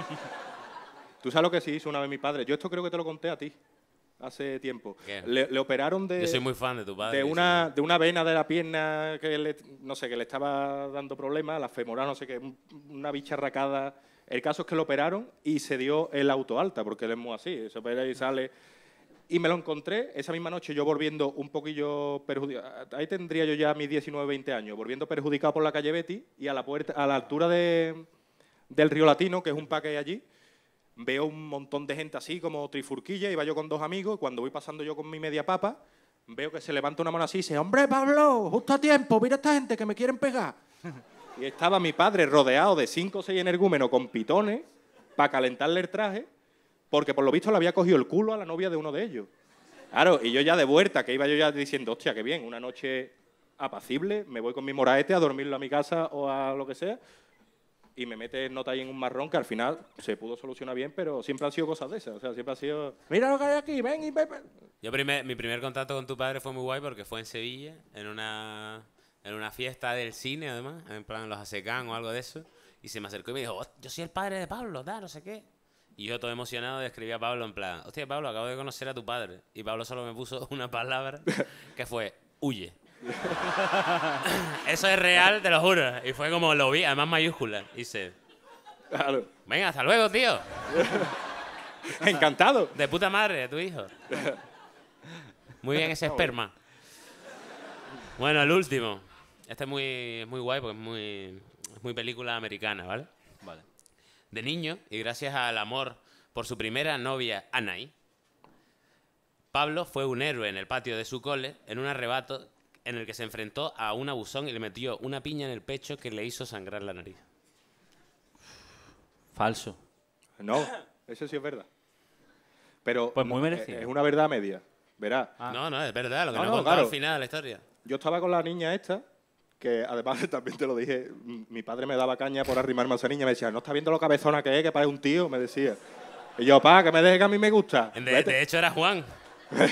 ¿Tú sabes lo que sí hizo una vez mi padre? Yo esto creo que te lo conté a ti hace tiempo. ¿Qué? Le, le operaron de, Yo soy muy fan de tu padre. de, una, de una vena de la pierna que le, no sé, que le estaba dando problemas, la femoral, no sé qué, un- una bicharracada. El caso es que lo operaron y se dio el auto alta, porque él es muy así, se opera y sale. Y me lo encontré esa misma noche, yo volviendo un poquillo perjudicado. Ahí tendría yo ya mis 19, 20 años, volviendo perjudicado por la calle Betty y a la, puerta, a la altura de, del Río Latino, que es un parque allí, veo un montón de gente así como trifurquilla, iba yo con dos amigos, cuando voy pasando yo con mi media papa, veo que se levanta una mano así y dice, hombre Pablo, justo a tiempo, mira esta gente que me quieren pegar. [LAUGHS] y estaba mi padre rodeado de cinco o seis energúmenos con pitones para calentarle el traje, porque por lo visto le había cogido el culo a la novia de uno de ellos. Claro, y yo ya de vuelta, que iba yo ya diciendo, hostia, qué bien, una noche apacible, me voy con mi moraete a dormirlo a mi casa o a lo que sea, y me mete nota ahí en un marrón que al final se pudo solucionar bien, pero siempre han sido cosas de esas. O sea, siempre ha sido. Mira lo que hay aquí, ven y bebe. Yo primer, mi primer contacto con tu padre fue muy guay porque fue en Sevilla, en una, en una fiesta del cine, además, en plan los ASECAN o algo de eso. Y se me acercó y me dijo, "Oh, yo soy el padre de Pablo, da, no sé qué. Y yo todo emocionado escribí a Pablo en plan, hostia, Pablo, acabo de conocer a tu padre. Y Pablo solo me puso una palabra que fue, huye. [LAUGHS] Eso es real, te lo juro. Y fue como lo vi, además mayúscula. Y dice, Claro. venga, hasta luego, tío. [LAUGHS] Encantado. De puta madre, tu hijo. Muy bien ese esperma. Bueno, el último. Este es muy, es muy guay porque es muy, es muy película americana, ¿vale? Vale. De niño, y gracias al amor por su primera novia, Anay, Pablo fue un héroe en el patio de su cole en un arrebato en el que se enfrentó a un abusón y le metió una piña en el pecho que le hizo sangrar la nariz. Falso. No, eso sí es verdad. Pero. Pues muy merecido. Es una verdad media. Verás. No, no, es verdad, lo que No, no, he no, claro. al final de la historia. Yo estaba con la niña esta, que además [LAUGHS] también te lo dije, mi padre me daba caña por arrimarme a esa niña, me decía, no estás viendo lo cabezona que es, que parece un tío, me decía. Y yo, pa, que me deje que a mí me gusta. De, Vete". de hecho, era Juan. [LAUGHS]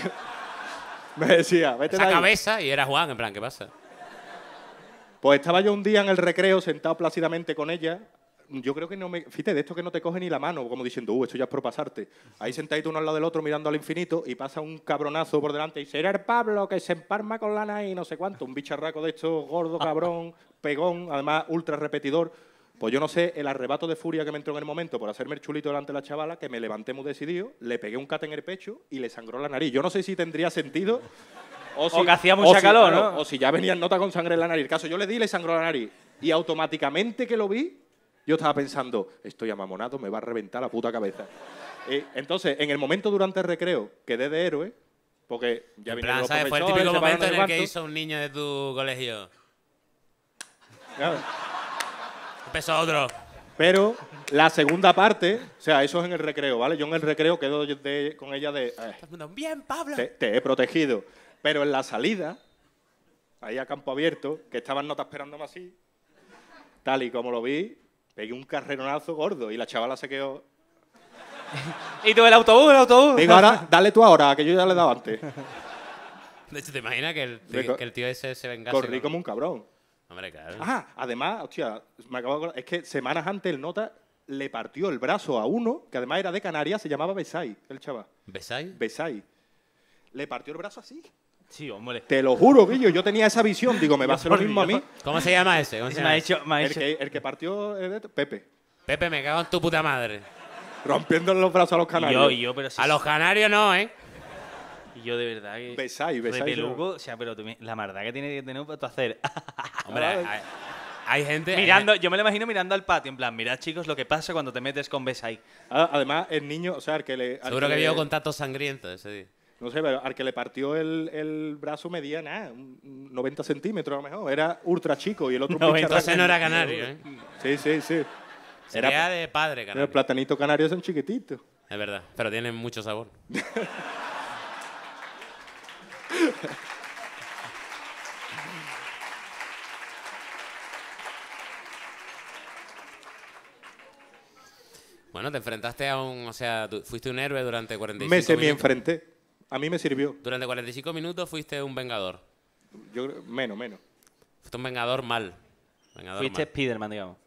Me decía, vete de Esa ahí. cabeza y era Juan, en plan, ¿qué pasa? Pues estaba yo un día en el recreo sentado plácidamente con ella. Yo creo que no me. Fíjate, de esto que no te coge ni la mano, como diciendo, uh, esto ya es por pasarte. Ahí sentadito uno al lado del otro mirando al infinito y pasa un cabronazo por delante y dice, era el Pablo que se emparma con lana y no sé cuánto. Un bicharraco de estos, gordo, cabrón, [LAUGHS] pegón, además ultra repetidor. Pues yo no sé, el arrebato de furia que me entró en el momento por hacerme el chulito delante de la chavala, que me levanté muy decidido, le pegué un cate en el pecho y le sangró la nariz. Yo no sé si tendría sentido. [LAUGHS] O, O que hacía mucha si- calor, claro, ¿no? O si ya venía en nota con sangre en la nariz. El caso, yo le di y le sangró la nariz. Y automáticamente que lo vi, yo estaba pensando, estoy amamonado, me va a reventar la puta cabeza. Eh, entonces, en el momento durante el recreo, quedé de héroe, porque ya En vinieron plan, los ¿sabes? Fue el típico se momento en el que hizo un niño de tu colegio. Claro. Empezó otro. Pero la segunda parte, o sea, eso es en el recreo, ¿vale? Yo en el recreo quedo de- con ella de, "Eh, Bien, Pablo. te, te he protegido. Pero en la salida, ahí a campo abierto, que estaban notas esperándome así, tal y como lo vi, pegué un carreronazo gordo y la chavala se quedó. [LAUGHS] Y tú, el autobús, el autobús. Digo, ahora, dale tú ahora, que yo ya le he dado antes. [LAUGHS] De hecho, ¿te imaginas que el, Reco- que el tío ese se vengase? Corrí con- como un cabrón. Hombre, claro. Ah, además, hostia, me acabo de acordar, es que semanas antes el nota le partió el brazo a uno, que además era de Canarias, se llamaba Besay, el chaval. ¿Besáis? Besay. Le partió el brazo así. Sí, hombre. Te lo juro, Guillo, yo tenía esa visión, digo, me [LAUGHS] va a hacer lo mismo a mí. ¿Cómo se llama ese? ¿Cómo se Me ha hecho, me ha El hecho- que, el que partió de Pepe, Pepe, me cago en tu puta madre. rompiendo los brazos a los canarios. yo, y yo, pero sí. A los canarios no, ¿eh? y yo de verdad que. Besai, Besai. De peluco, o sea, pero tú la maldad que tiene que tener para tú hacer. [LAUGHS] Hombre, hay, hay gente... hay Mirando, yo me lo imagino mirando al patio, en plan, mirad chicos lo que pasa cuando te metes con Bes ahí. Ah, Además, el niño, o sea, al que le. al Seguro que le- vio contacto sangriento ese día. No sé, pero al que le partió el, el brazo medía nada, un- un 90 centímetros a lo mejor. Era ultra chico y el otro un 90 bicharraco. Entonces no era canario, ¿eh? Sí, sí, sí. Sería Era, de padre canario. platanito canario son chiquititos. Es verdad, pero tienen mucho sabor. [LAUGHS] Bueno, te enfrentaste a un... O sea, fuiste un héroe durante 45 Me semi minutos. enfrenté. A mí me sirvió. Durante 45 minutos fuiste un vengador. Yo creo- menos, menos. Fuiste un vengador mal. Vengador Fuiste mal. Spiderman, digamos.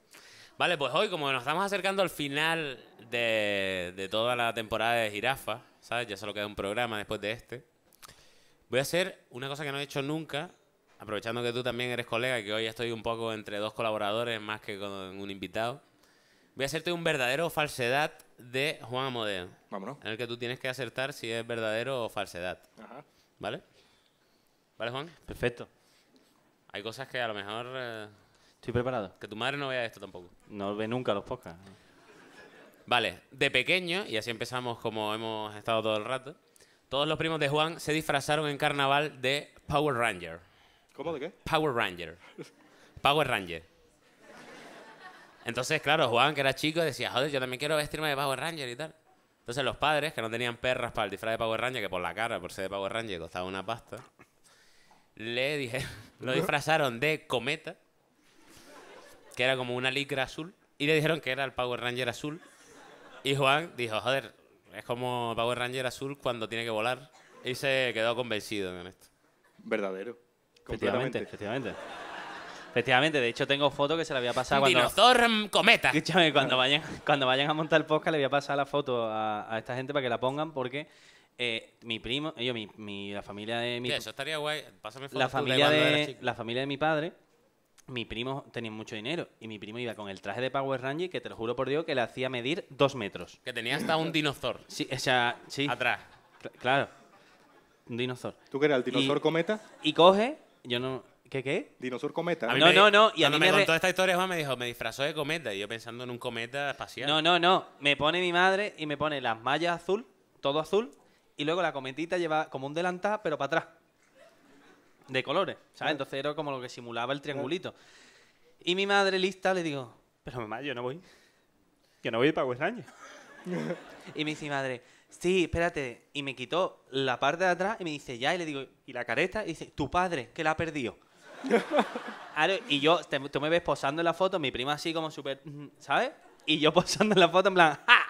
Vale, pues hoy, como nos estamos acercando al final de, de toda la temporada de Jirafa, ¿sabes? Ya solo queda un programa después de este. Voy a hacer una cosa que no he hecho nunca, aprovechando que tú también eres colega y que hoy estoy un poco entre dos colaboradores más que con un invitado. Voy a hacerte un verdadero o falsedad de Juan Amodeo, Vámonos. en el que tú tienes que acertar si es verdadero o falsedad, Ajá. ¿vale? ¿Vale, Juan? Perfecto. Hay cosas que a lo mejor... eh, Estoy preparado. que tu madre no vea esto tampoco. No ve nunca los podcasts. Vale, de pequeño, y así empezamos como hemos estado todo el rato, todos los primos de Juan se disfrazaron en carnaval de Power Ranger. ¿Cómo de qué? Power Ranger. Power Ranger. Entonces, claro, Juan, que era chico, decía, joder, yo también quiero vestirme de Power Ranger y tal. Entonces los padres, que no tenían perras para el disfraz de Power Ranger, que por la cara, por ser de Power Ranger, costaba una pasta, le dije, [LAUGHS] lo disfrazaron de cometa, que era como una licra azul, y le dijeron que era el Power Ranger azul. Y Juan dijo, joder, es como Power Ranger azul cuando tiene que volar. Y se quedó convencido con esto. Verdadero. Efectivamente. Efectivamente, de hecho tengo foto que se la voy a pasar cuando... dinosaur mm, cometa. Escúchame, cuando vayan, cuando vayan a montar el podcast le voy a pasar la foto a, a esta gente para que la pongan porque eh, mi primo, ellos, mi, mi- la familia de mi eso estaría guay. Pásame fotos la familia de la familia de mi padre, mi primo tenía mucho dinero y mi primo iba con el traje de Power Ranger que te lo juro por Dios que le hacía medir dos metros. Que tenía hasta un dinosaur Sí, o sea, sí, atrás. cl- claro, un dinosaurio. ¿Tú qué eras? ¿El dinosaurio Y- cometa? Y coge, yo no, ¿qué qué? ¿Dinosaurio cometa? A mí No, me- no, no, y a cuando mí me me re- contó esta historia, Juan me dijo, me disfrazó de cometa. Y yo pensando en un cometa espacial. No, no, no. Me pone mi madre y me pone las mallas azul, todo azul, y luego la cometita lleva como un delantal, pero para atrás. De colores, ¿sabes? Entonces era como lo que simulaba el triangulito. Y mi madre lista le digo, pero mamá, yo no voy. Yo no voy para Ranger. [LAUGHS] y me dice mi madre, sí, espérate. Y me quitó la parte de atrás y me dice, ya, y le digo, ¿y la careta? Y dice, tu padre, que la ha perdido. Claro, y yo, te- tú me ves posando en la foto, mi prima así como súper, mm, ¿sabes? Y yo [LAUGHS] posando en la foto en plan, ¡ja!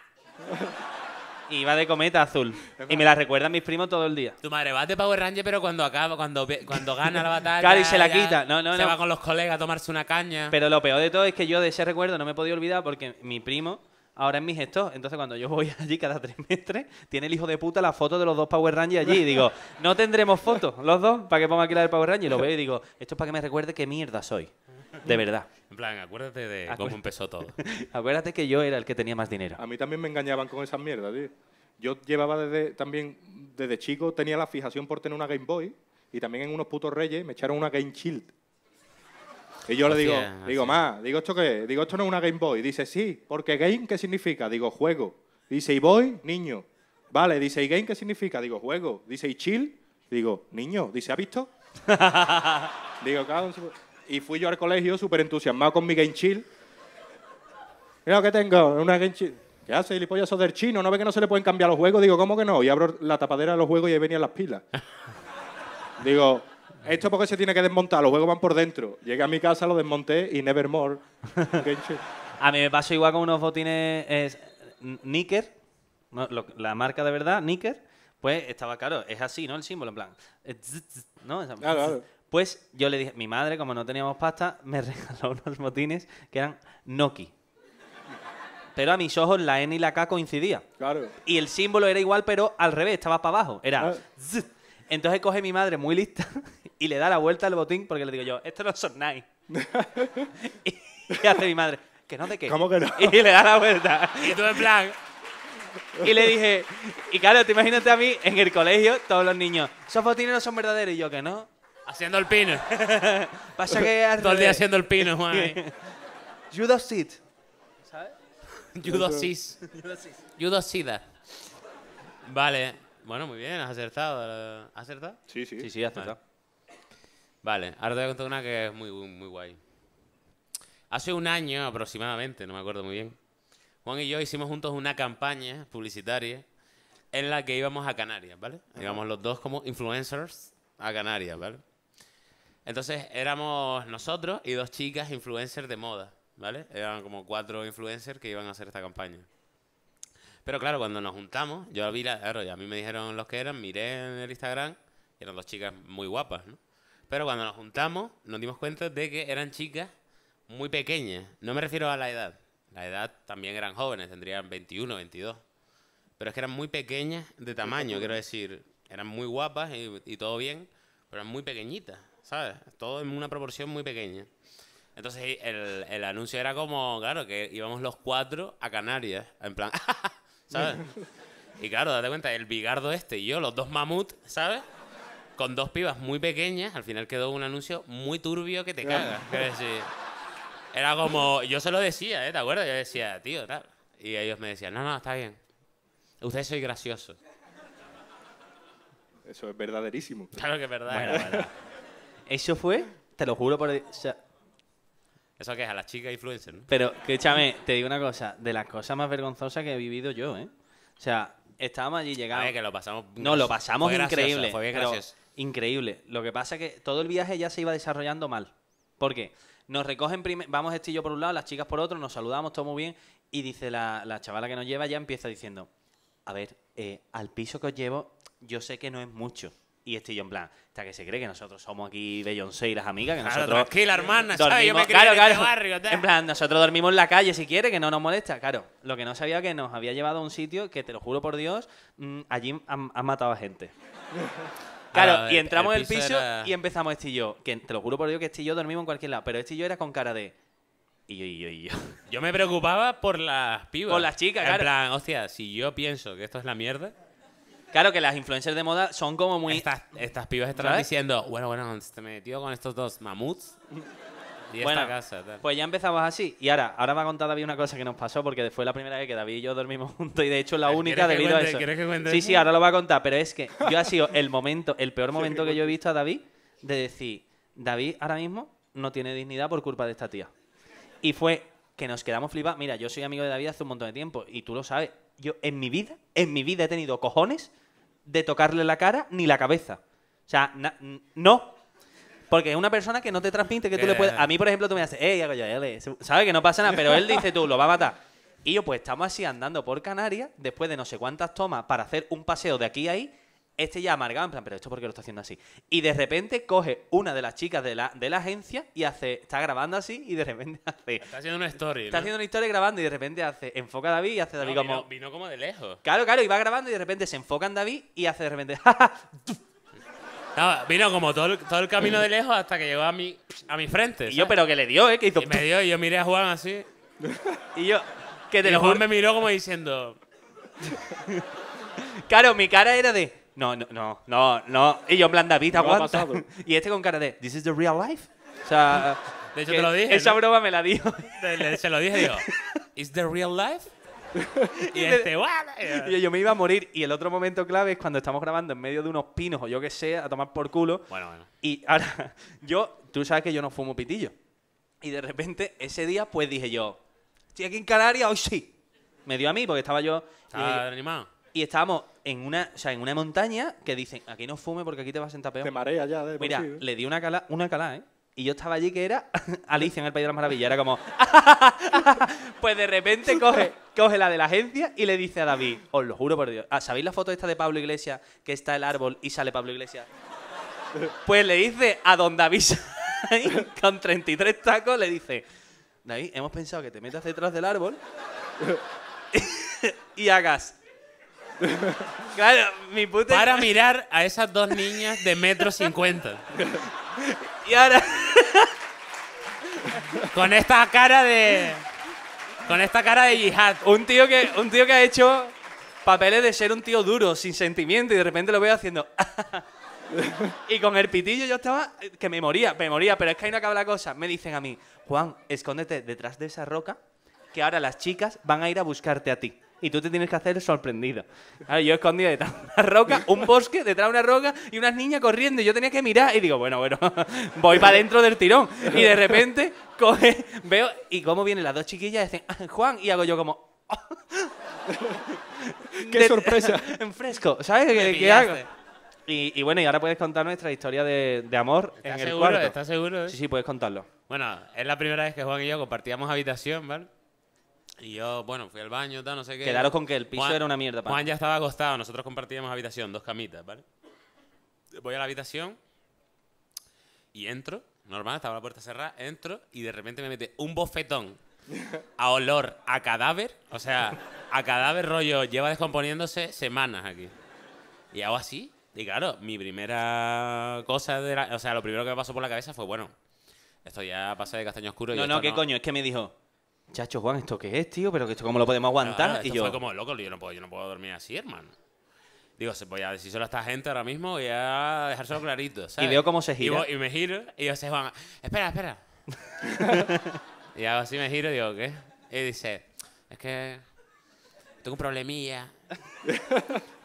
Y va de cometa azul. Y me la recuerdan mis primos todo el día. Tu madre va de Power Ranger, pero cuando acaba, cuando, ve- cuando gana la batalla. [LAUGHS] Claro, y se la quita. No, no, se no. va con los colegas a tomarse una caña. Pero lo peor de todo es que yo de ese recuerdo no me he podido olvidar porque mi primo ahora es mi gestor. Entonces cuando yo voy [LAUGHS] allí cada trimestre, tiene el hijo de puta la foto de los dos Power Rangers allí. Y digo, no tendremos fotos, los dos, para que ponga aquí la del Power Ranger. Y lo veo y digo, esto es para que me recuerde qué mierda soy. De verdad. En plan, acuérdate de Acuérdate. cómo empezó todo. [LAUGHS] Acuérdate que yo era el que tenía más dinero. A mí también me engañaban con esas mierdas, tío. Yo llevaba desde, también, desde chico, tenía la fijación por tener una Game Boy y también en unos putos reyes me echaron una Game Shield. Y yo le digo, digo, ma, digo, ¿esto qué? es? Digo, esto no es una Game Boy. Dice, sí, porque game, ¿qué significa? Digo, juego. Dice, ¿y boy? Niño. Vale, dice, ¿y game qué significa? Digo, juego. Dice, ¿y chill? Digo, niño. Dice, ¿ha visto? [LAUGHS] digo, claro. Y fui yo al colegio súper entusiasmado con mi Game Chill. Mira lo que tengo, una Game Chill. ¿Qué hace, gilipollas, del chino? ¿No ve que no se le pueden cambiar los juegos? Digo, ¿cómo que no? Y abro la tapadera de los juegos y ahí venían las pilas. [LAUGHS] Digo, ¿esto porque se tiene que desmontar? Los juegos van por dentro. Llegué a mi casa, lo desmonté y nevermore. [LAUGHS] A mí me pasó igual con unos botines es, Nicker, no, lo- la marca de verdad, Nicker, pues estaba claro, es así, ¿no? El símbolo, en plan. ¿no? Claro, claro. Pues yo le dije, mi madre, como no teníamos pasta, me [LAUGHS] regaló unos botines que eran Noki. Pero a mis ojos la N y la K coincidían. Claro. Y el símbolo era igual, pero al revés, estaba para abajo. Era. Zzz. Entonces coge mi madre muy lista y le da la vuelta al botín porque le digo yo, esto no son Nike. y, [LAUGHS] y hace mi madre, que no de qué. ¿Cómo que no? [LAUGHS] Y le da la vuelta. y tú en plan, Y le dije, y claro, te imagínate a mí en el colegio, todos los niños, esos botines no son verdaderos. Y yo, que no. Haciendo el pino. [LAUGHS] Pasa que Todo el día haciendo el pino, Juan. ahí. Judas Seed. Judosis. Judosida. Vale. Bueno, muy bien, has acertado. ¿Has acertado? Sí, sí. Sí, sí, acertado. Vale, ahora te voy a contar una que es muy, muy guay. Hace un año aproximadamente, no me acuerdo muy bien, Juan y yo hicimos juntos una campaña publicitaria en la que íbamos a Canarias, ¿vale? Íbamos los dos como influencers a Canarias, ¿vale? Entonces éramos nosotros y dos chicas influencers de moda, ¿vale? Eran como cuatro influencers que iban a hacer esta campaña. Pero claro, cuando nos juntamos, yo vi, la, claro, y a mí me dijeron los que eran, miré en el Instagram, y eran dos chicas muy guapas, ¿no? Pero cuando nos juntamos, nos dimos cuenta de que eran chicas muy pequeñas. No me refiero a la edad. La edad también eran jóvenes, tendrían 21, 22. Pero es que eran muy pequeñas de tamaño, quiero decir. Eran muy guapas y, todo bien, pero eran muy pequeñitas, ¿sabes? Todo en una proporción muy pequeña. Entonces el, el anuncio era como, claro, que íbamos los cuatro a Canarias, en plan, [LAUGHS] ¿sabes? Y claro, date cuenta, el bigardo este y yo, los dos mamut, ¿sabes? Con dos pibas muy pequeñas, al final quedó un anuncio muy turbio que te cagas. Era como, yo se lo decía, ¿eh? ¿Te acuerdas? Yo decía, tío, tal. Y ellos me decían, no, no, está bien. Usted soy gracioso. Eso es verdaderísimo. Claro que es verdad. Bueno, bueno. Eso fue, te lo juro por... o sea, Eso que es a las chicas influencers, ¿no? Pero, escúchame, te digo una cosa. De las cosas más vergonzosas que he vivido yo, ¿eh? O sea, estábamos allí, A llegamos... ver, que lo pasamos. No, lo pasamos fue gracioso, increíble. Fue bien pero gracioso. Increíble. Lo que pasa es que todo el viaje ya se iba desarrollando mal. ¿Por qué? Nos recogen primero, vamos este y yo por un lado, las chicas por otro, nos saludamos, todo muy bien, y dice la, la chavala que nos lleva, ya empieza diciendo, a ver, eh, al piso que os llevo, yo sé que no es mucho. Y este y yo en plan, hasta que se cree que nosotros somos aquí Beyoncé y las amigas, que Claro, nosotros... tranquila, hermana, ¿sabes? Yo me dormimos- claro, en este claro. barrio, tal. En plan, nosotros dormimos en la calle si quiere, que no nos molesta. Claro, lo que no sabía que nos había llevado a un sitio que, te lo juro por Dios, mm, allí han, han matado a gente. Claro, Claro, y el- entramos en el piso era- y empezamos este y yo. Que te lo juro por Dios que este y yo dormimos en cualquier lado. Pero este y yo era con cara de. Y yo, y yo, y yo. Yo me preocupaba por las pibas. Por las chicas, En claro. plan, hostia, si yo pienso que esto es la mierda, Claro que las influencers de moda son como muy. estas, estas pibas estarán ¿Sabes? diciendo, bueno, bueno, se metió con estos dos mamuts y Bueno, esta casa. Tal. Pues ya empezamos así. Y ahora, ahora me ha contado David una cosa que nos pasó porque fue la primera vez que David y yo dormimos juntos y de hecho la ¿Quieres única debido a eso. quieres que cuente sí, sí, ahora lo va a contar, pero es que yo ha sido el momento, el peor momento que yo he visto a David de decir, David ahora mismo no tiene dignidad por culpa de esta tía. Y fue que nos quedamos flipados. Mira, yo soy amigo de David hace un montón de tiempo y tú lo sabes. Yo en mi vida, en mi vida he tenido cojones de tocarle la cara ni la cabeza. O sea, no. Porque es una persona que no te transmite que tú le puedes... A mí, por ejemplo, tú me haces, ¡eh, hago yo, ele", ¿sabes? Que no pasa nada, pero él dice tú, lo va a matar. Y yo, pues estamos así andando por Canarias, después de no sé cuántas tomas para hacer un paseo de aquí a ahí, este ya amargado, en plan, pero esto por qué lo está haciendo así. Y de repente coge una de las chicas de la, de la agencia y hace, está grabando así y de repente hace, Está haciendo una story. está ¿no? haciendo una historia grabando y de repente hace, enfoca a David y hace No, David vino, como... vino como de lejos. Claro, claro, y va grabando y de repente se enfoca en David y hace de repente, [LAUGHS] No, vino como todo el, todo el camino de lejos hasta que llegó a mi, a mi frente. y yo, pero que le dio, ¿eh? Que hizo... Y me dio, y yo miré a Juan así. Y yo, que te Y lo Juan juro. me miró como diciendo, Claro, mi cara era de. No, no, no, no, no. Y yo en plan, David, aguanta. pasado. [LAUGHS] Y este con cara de. ¿This is the real life? O sea. De hecho, te lo dije, Esa ¿no? broma me la le- se lo dije, digo, [LAUGHS] ¿is the real life? [LAUGHS] y este. [LAUGHS] Y yo, me iba a morir. Y el otro momento clave es cuando estamos grabando en medio de unos pinos o yo que sé, a tomar por culo. Bueno, bueno. Y ahora, [LAUGHS] yo, tú sabes que yo no fumo pitillo. Y de repente, ese día, pues dije yo, estoy aquí en Canarias, hoy sí. Me dio a mí porque estaba yo. ¿Estás yo- animado? Y estábamos en una, o sea, en una montaña que dicen, aquí no fume porque aquí te vas a sentar peor. Te marea ya de por Mira, sí, ¿eh? le di una cala, una cala, ¿eh? Y yo estaba allí que era [LAUGHS] Alicia en el País de las Maravillas. Era como... [LAUGHS] pues de repente coge, coge la de la agencia y le dice a David, os lo juro por Dios. Ah, ¿Sabéis la foto esta de Pablo Iglesias que está el árbol y sale Pablo Iglesias? Pues le dice a don David con 33 tacos, le dice, David, hemos pensado que te metas detrás del árbol [LAUGHS] y hagas... Claro, mi puta... Para mirar a esas dos niñas de metro cincuenta. Y ahora... [LAUGHS] Con esta cara de. Con esta cara de yihad. Un tío que, un tío que ha hecho papeles de ser un tío duro, sin sentimiento, y de repente lo veo haciendo. [LAUGHS] Y con el pitillo yo estaba que me moría, me moría, pero es que ahí no acaba la cosa. Me dicen a mí, Juan, escóndete detrás de esa roca, que ahora las chicas van a ir a buscarte a ti. Y tú te tienes que hacer sorprendido. Claro, yo escondido detrás de una roca, [LAUGHS] un bosque, detrás de una roca y unas niñas corriendo. Y yo tenía que mirar y digo, bueno, bueno, [LAUGHS] voy para dentro del tirón. Y de repente coge, veo, y cómo vienen las dos chiquillas y dicen, "Ah, Juan, y hago yo como, [LAUGHS] ¡Qué de- sorpresa! en fresco, ¿sabes qué, qué hago? Y, y bueno, y ahora puedes contar nuestra historia de, de amor en ¿Estás el seguro? cuarto. ¿Estás seguro? eh? Sí, sí, puedes contarlo. Bueno, es la primera vez que Juan y yo compartíamos habitación, ¿vale? Y yo, bueno, fui al baño, tal, no sé qué. Quedaros con que el piso Juan- era una mierda. Juan ya estaba acostado, nosotros compartíamos habitación, dos camitas, ¿vale? Voy a la habitación y entro, normal, estaba la puerta cerrada, entro y de repente me mete un bofetón a olor a cadáver, o sea, a cadáver rollo, lleva descomponiéndose semanas aquí. Y hago así, y claro, mi primera cosa, de la- o sea, lo primero que me pasó por la cabeza fue, bueno, esto ya pasa de castaño oscuro. y No, no, ¿qué coño? Es que me dijo, chacho Juan, ¿esto qué es, tío? ¿Pero esto cómo lo podemos aguantar? Claro, y yo, fue como, loco, yo no puedo, yo no puedo dormir así, hermano. Digo, voy a decir solo a esta gente ahora mismo, voy a dejárselo clarito, [LAUGHS] ¿sabes? veo cómo se Y, gira. voy- y me giro, y yo sé, Juan, espera, espera. [LAUGHS] y hago así, me giro y digo, ¿qué? Y dice, es que tengo un problemilla,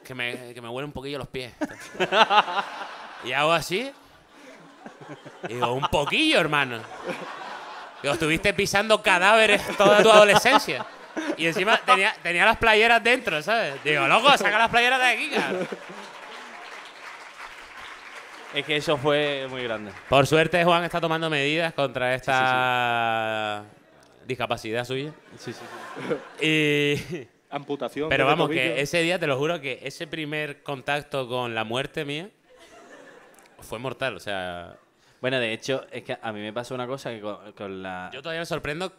que me, que me huele un poquillo los pies. [LAUGHS] y hago así, y digo, un poquillo, hermano. Digo, estuviste pisando cadáveres toda tu adolescencia. Y encima tenía, tenía las playeras dentro, ¿sabes? Digo, loco, saca las playeras de aquí, cabrón. es que eso fue muy grande. Por suerte, Juan está tomando medidas contra esta discapacidad suya. Sí, sí, Y... Amputación. Pero vamos, que ese día, te lo juro, que ese primer contacto con la muerte mía fue mortal. O sea, Bueno, de hecho, es que a mí me pasó una cosa que con, con la... yo todavía me sorprendo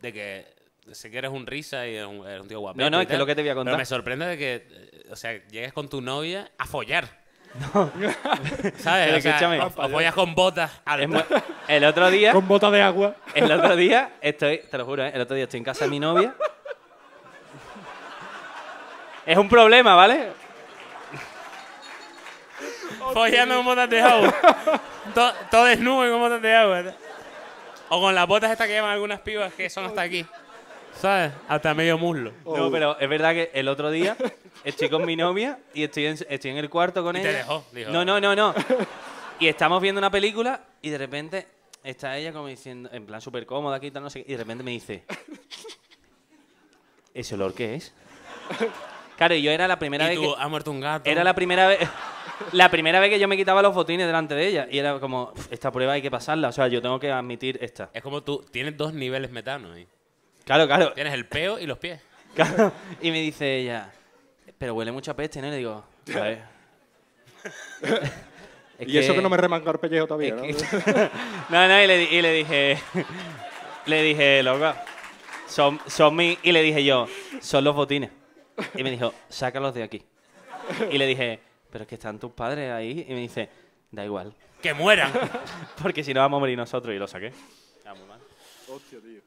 de que sé que eres un risa y eres un, eres un tío guapo. No, no, es que lo que te voy a contar. Pero me sorprende de que, eh, o sea, llegues con tu novia a follar. [LAUGHS] ¿Sabes? Pero o sea, escúchame. o, o follas con botas. el otro día, Con bota de agua. el otro día, estoy, te lo juro, ¿eh? el otro día estoy en casa de mi novia. Es un problema, ¿vale? Follando con botas de agua. [LAUGHS] todo, todo desnudo y con botas de agua. O con las botas estas que llevan algunas pibas que son hasta aquí. ¿Sabes? Hasta medio muslo. No, pero es verdad que el otro día estoy con mi novia y estoy en, estoy en el cuarto con Y te ella. dejó, dijo. No, no, no, no. Y estamos viendo una película y de repente está ella como diciendo, en plan súper cómoda aquí, tal, no sé qué, y de repente me dice, ¿ese olor qué es? Claro, y yo era la primera Y vez tú, que... ha muerto un gato. Era la primera vez... [LAUGHS] La primera vez que yo me quitaba los botines delante de ella. Y era como, "Uf, esta prueba hay que pasarla. O sea, yo tengo que admitir esta. Es como tú, tienes dos niveles metanos ahí. Claro, claro. Tienes el peo y los pies. [LAUGHS] Claro. Y me dice ella, pero huele mucho a peste, ¿no? Y le digo, a ver. [LAUGHS] Es y eso que no me remanga el pellejo todavía, ¿no? que- [LAUGHS] no, no, y le, di- y le dije, le dije, loco, son, son mi... Y le dije yo, son los botines. Y me dijo, sácalos de aquí. Y le dije, pero es que están tus padres ahí. Y me dice, da igual, ¡Que mueran! [LAUGHS] porque si no vamos a morir nosotros. Y lo saqué. Hostia, tío.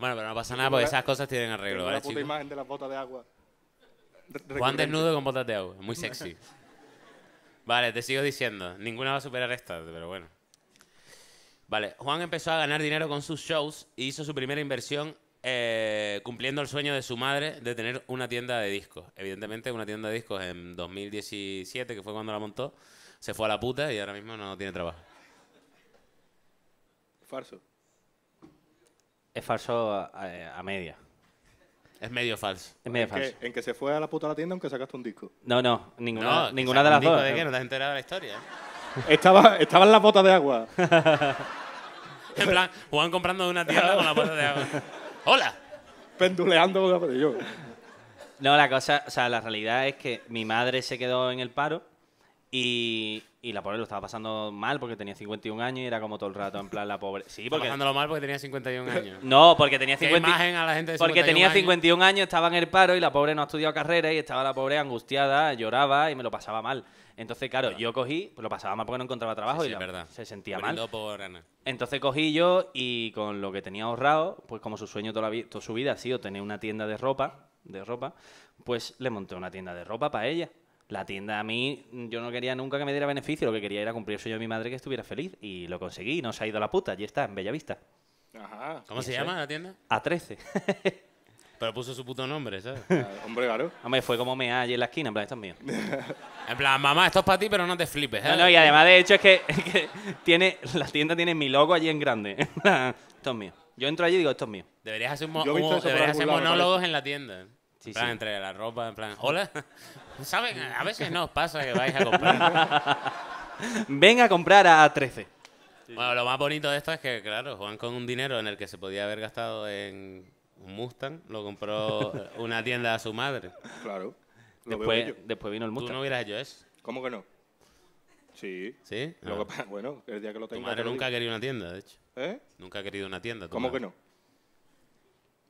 bueno, pero no pasa nada porque esas cosas tienen arreglo, ¿vale, la puta chicos? imagen de las botas de agua. Re- Juan desnudo con botas de agua. Muy sexy. [LAUGHS] Vale, te sigo diciendo. Ninguna va a superar esta, pero bueno. Vale, Juan empezó a ganar dinero con sus shows y hizo su primera inversión eh, cumpliendo el sueño de su madre de tener una tienda de discos. Evidentemente, una tienda de discos en 2017, que fue cuando la montó, se fue a la puta y ahora mismo no tiene trabajo. Falso. Es falso a, a- a media. Es medio falso. Es medio En falso. que, en que se fue a la puta la tienda aunque sacaste un disco. No, no, ninguna, No, ninguna de las ¿disco dos. ¿De qué? ¿No te has enterado de la historia? eh? [LAUGHS] Estaba, estaban las botas de agua. [LAUGHS] En plan, Juan comprando de una tienda con la bota de agua. [LAUGHS] ¡Hola! penduleando con la- yo. No, la cosa, o sea, la realidad es que mi madre se quedó en el paro y, y la pobre lo estaba pasando mal porque tenía 51 años y era como todo el rato en plan la pobre. Sí, Porque pasándolo mal porque tenía 51 [LAUGHS] años. no, porque tenía ¿Qué 50 imagen a la gente de porque 51 tenía años? 51 años, estaba en el paro y la pobre no ha estudiado carrera y estaba la pobre angustiada, lloraba y me lo pasaba mal. Entonces, claro, yo cogí, pues lo pasaba mal porque no encontraba trabajo Sí, y sí, la- es verdad. se sentía mal. Brindó por Ana. Entonces cogí yo y con lo que tenía ahorrado, pues como su sueño toda, la vi- toda su vida ha sido tener una tienda de ropa, de ropa, pues le monté una tienda de ropa para ella. La tienda a mí, yo no quería nunca que me diera beneficio, lo que quería era cumplir el sueño de mi madre que estuviera feliz. Y lo conseguí y no se ha ido a la puta, allí está, en Bellavista. Ajá. ¿Cómo se llama la tienda? A 13. [LAUGHS] Pero puso su puto nombre, ¿sabes? [LAUGHS] Hombre, claro. Hombre, fue como me allí en la esquina, en plan, esto es mío. [LAUGHS] En plan, mamá, esto es para ti, pero no te flipes, ¿eh? No, no, y además de hecho es que, es que tiene, la tienda tiene mi logo allí en grande. esto es mío. Yo entro allí y digo, esto es mío. Deberías hacer, mo- por deberías hacer monólogos en la tienda. Sí, en plan, sí. entre la ropa, en plan, hola. [LAUGHS] ¿Saben? A veces no os pasa que vais a comprar. Ven a comprar a 13. Bueno, lo más bonito de esto es que, claro, Juan con un dinero en el que se podía haber gastado en un Mustang, lo compró [LAUGHS] una tienda a su madre. Claro. Lo veo Después, vino el Tú Mustang. no hubieras hecho eso, ¿Cómo que no? Sí. ¿sí? Lo Ah. que pasa- bueno, el día que lo Tu tenga. madre te lo nunca ha digo. querido una tienda, de hecho. ¿Eh? Nunca ha querido una tienda. tu ¿Cómo madre. que no?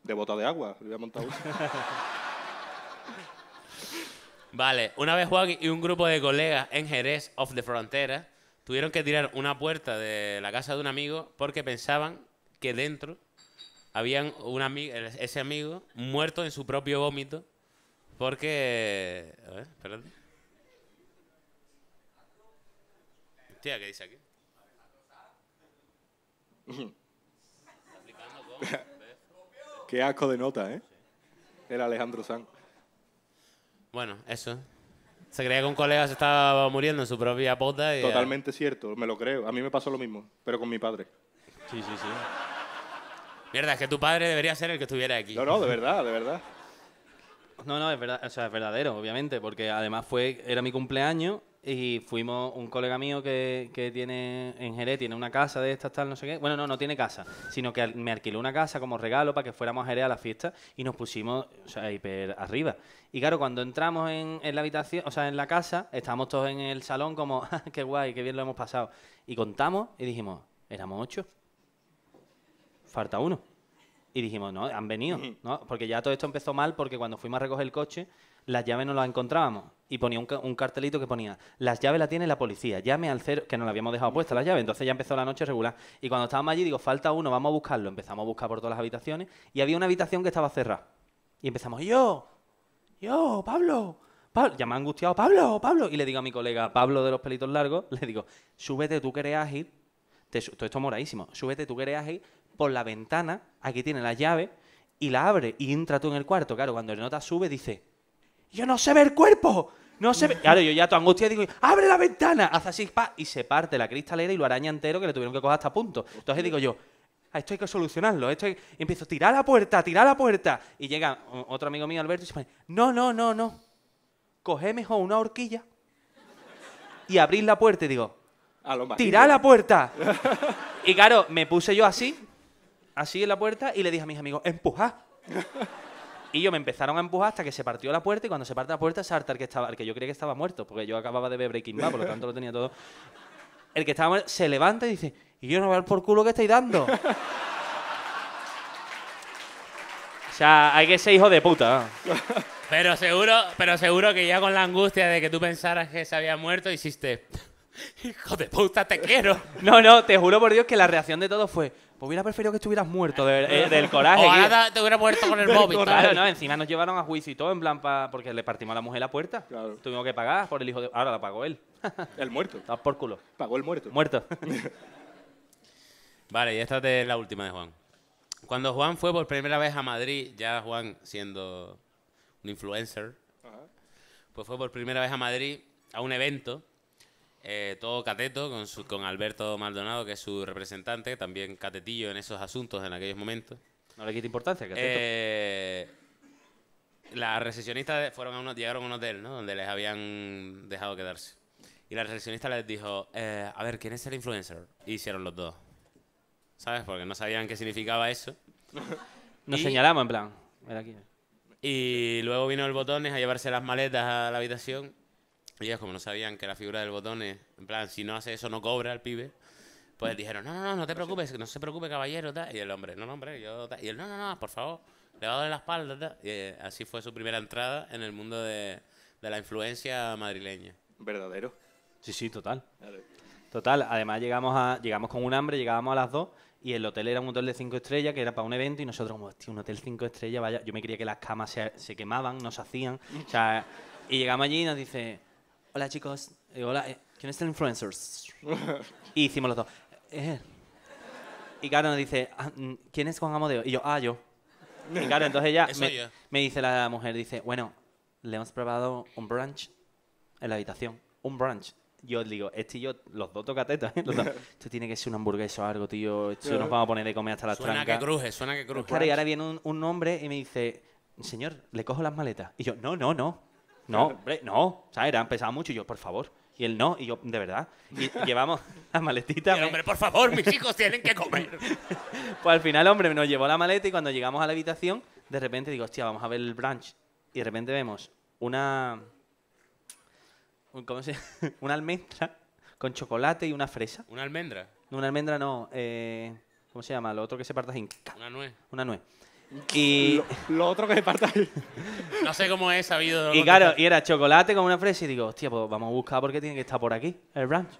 De bota de agua. Le voy a montar una. Vale, una vez Juan y un grupo de colegas en Jerez, off the frontera, tuvieron que tirar una puerta de la casa de un amigo porque pensaban que dentro habían un ami- ese amigo muerto en su propio vómito porque... A ver, espérate. Hostia, ¿qué dice aquí? [LAUGHS] Qué asco de nota, ¿eh? El Alejandro Sanz. Bueno, eso. Se creía que un colega se estaba muriendo en su propia pota y... Totalmente cierto, me lo creo. A mí me pasó lo mismo, pero con mi padre. Sí, sí, sí. Mierda, es que tu padre debería ser el que estuviera aquí. No, no, de verdad, de verdad. No, no, es verdad, o sea, es verdadero, obviamente, porque además fue, era mi cumpleaños y fuimos un colega mío que, que tiene en Jerez, tiene una casa de estas tal, no sé qué. Bueno, no, no tiene casa, sino que me alquiló una casa como regalo para que fuéramos a Jerez a la fiesta y nos pusimos, o sea, hiper arriba. Y claro, cuando entramos en, en la habitación, o sea, en la casa, estábamos todos en el salón como, [LAUGHS] "Ah, qué guay, qué bien lo hemos pasado. Y contamos y dijimos, éramos ocho. Falta uno. Y dijimos, no, han venido, ¿no? Porque ya todo esto empezó mal porque cuando fuimos a recoger el coche, las llaves no las encontrábamos. Y ponía un, ca- un cartelito que ponía, las llaves las tiene la policía, llame al cero, que nos la habíamos dejado puestas las llaves. Entonces ya empezó la noche regular. Y cuando estábamos allí, digo, falta uno, vamos a buscarlo. Empezamos a buscar por todas las habitaciones y había una habitación que estaba cerrada. Y empezamos, yo, yo, Pablo, Pablo, ya me ha angustiado, Pablo, Pablo. Y le digo a mi colega, Pablo de los pelitos largos, [LAUGHS] le digo, súbete, tú que eres ágil, te todo esto moradísimo, súbete, tú que eres ágil, por la ventana, aquí tiene la llave, y la abre y entra tú en el cuarto. Claro, cuando el nota sube, dice, yo no sé ver cuerpo. No se ve. Claro, yo ya tu angustia digo, abre la ventana, hace así, pa, y se parte la cristalera y lo araña entero que le tuvieron que coger hasta punto. Entonces digo yo, "Ah, esto hay que solucionarlo, esto hay-". y empiezo, tirar la puerta, tirar la puerta. Y llega otro amigo mío, Alberto, y se pone, no, no, no, no. Coge mejor una horquilla y abrir la puerta y digo, A lo más. ¡Tira la puerta! y claro, me puse yo así, así en la puerta, y le dije a mis amigos, ¡empujad! [LAUGHS] Y ellos me empezaron a empujar hasta que se partió la puerta, y cuando se parte la puerta, salta el que, estaba, el que yo creía que estaba muerto, porque yo acababa de ver Breaking Bad, por lo tanto lo tenía todo. El que estaba muerto se levanta y dice, y yo no veo por culo que estáis dando. [LAUGHS] o sea, hay que ser hijo de puta. [LAUGHS] Pero seguro, pero seguro que ya con la angustia de que tú pensaras que se había muerto, hiciste. Hijo de puta, te quiero. No, no, te juro por Dios que la reacción de todos fue, pues hubiera preferido que estuvieras muerto de- eh, del coraje. Ojalá te, te hubiera muerto con el móvil. Claro, no, encima nos llevaron a juicio y todo, en plan, pa, porque le partimos a la mujer la puerta. Claro. Tuvimos que pagar por el hijo de... Ahora la pagó él. El muerto. Estás por culo. Pagó el muerto. Muerto. [LAUGHS] Vale, y esta es la última de Juan. Cuando Juan fue por primera vez a Madrid, ya Juan siendo un influencer, Ajá. pues fue por primera vez a Madrid a un evento, eh, todo cateto, con, su- con Alberto Maldonado, que es su representante, también catetillo en esos asuntos en aquellos momentos. No le quita importancia, que Eh, las recesionistas fueron a uno- llegaron a un hotel, ¿no? Donde les habían dejado quedarse. Y la recepcionista les dijo, eh, a ver, ¿quién es el influencer? Y hicieron los dos. ¿Sabes? Porque no sabían qué significaba eso. [LAUGHS] Nos y- señalamos, en plan. Mira aquí. Y luego vino el Botones a llevarse las maletas a la habitación. Y ellos, como no sabían que la figura del Botones, en plan, si no hace eso no cobra el pibe, pues dijeron, no, no, no, no te preocupes, no se preocupe, caballero. tal. Y el hombre, no, no, hombre, yo. tal". Y él, no, no, no, por favor, le va a dar la espalda. tal". Y eh, así fue su primera entrada en el mundo de, de la influencia madrileña. Verdadero. Sí, sí, total. Total, además llegamos a llegamos con un hambre, llegábamos a las 2 y el hotel era un hotel de 5 estrellas que era para un evento y nosotros como, hostia, un hotel 5 estrellas, vaya, yo me creía que las camas se, se quemaban, no se hacían, o sea, y llegamos allí y nos dice, hola chicos, Y hola, eh, ¿quién es el influencers? [LAUGHS] y hicimos los dos. "Eh". Y claro, nos dice, "Ah, mm, ¿quién es Juan Amodeo? Y yo, ah, yo. Y claro, entonces ya [LAUGHS] Eso me, dice la mujer, dice, bueno, le hemos preparado un brunch en la habitación. Un brunch. Yo digo, este y yo, los dos tocatetas, ¿eh? Los dos, [LAUGHS] Esto tiene que ser una hamburguesa o algo, tío. Esto nos vamos a poner de comer hasta las Suena que trancas. cruje, suena que cruje. Claro, y ahora viene un, un hombre y me dice, señor, ¿le cojo las maletas? Y yo, no, no, no. No, hombre, no. O sea, era pesado mucho y yo, por favor. Y él, no. Y yo, de verdad. Y [LAUGHS] llevamos las maletitas. Y el me- hombre, por favor, mis hijos tienen que comer. [LAUGHS] Pues al final, hombre, nos llevó la maleta y cuando llegamos a la habitación, de repente digo, hostia, vamos a ver el brunch. Y de repente vemos una... un- ¿Cómo se llama? [LAUGHS] Una almendra con chocolate y una fresa. Una almendra, No, una almendra no. eh, ¿Cómo se llama? Lo otro que se parte así. una nuez. Una nuez. Y... Lo, lo otro que se parta ahí. [LAUGHS] No sé cómo he sabido. Y claro, y era chocolate con una fresa y digo, hostia, pues vamos a buscar porque tiene que estar por aquí, el brunch.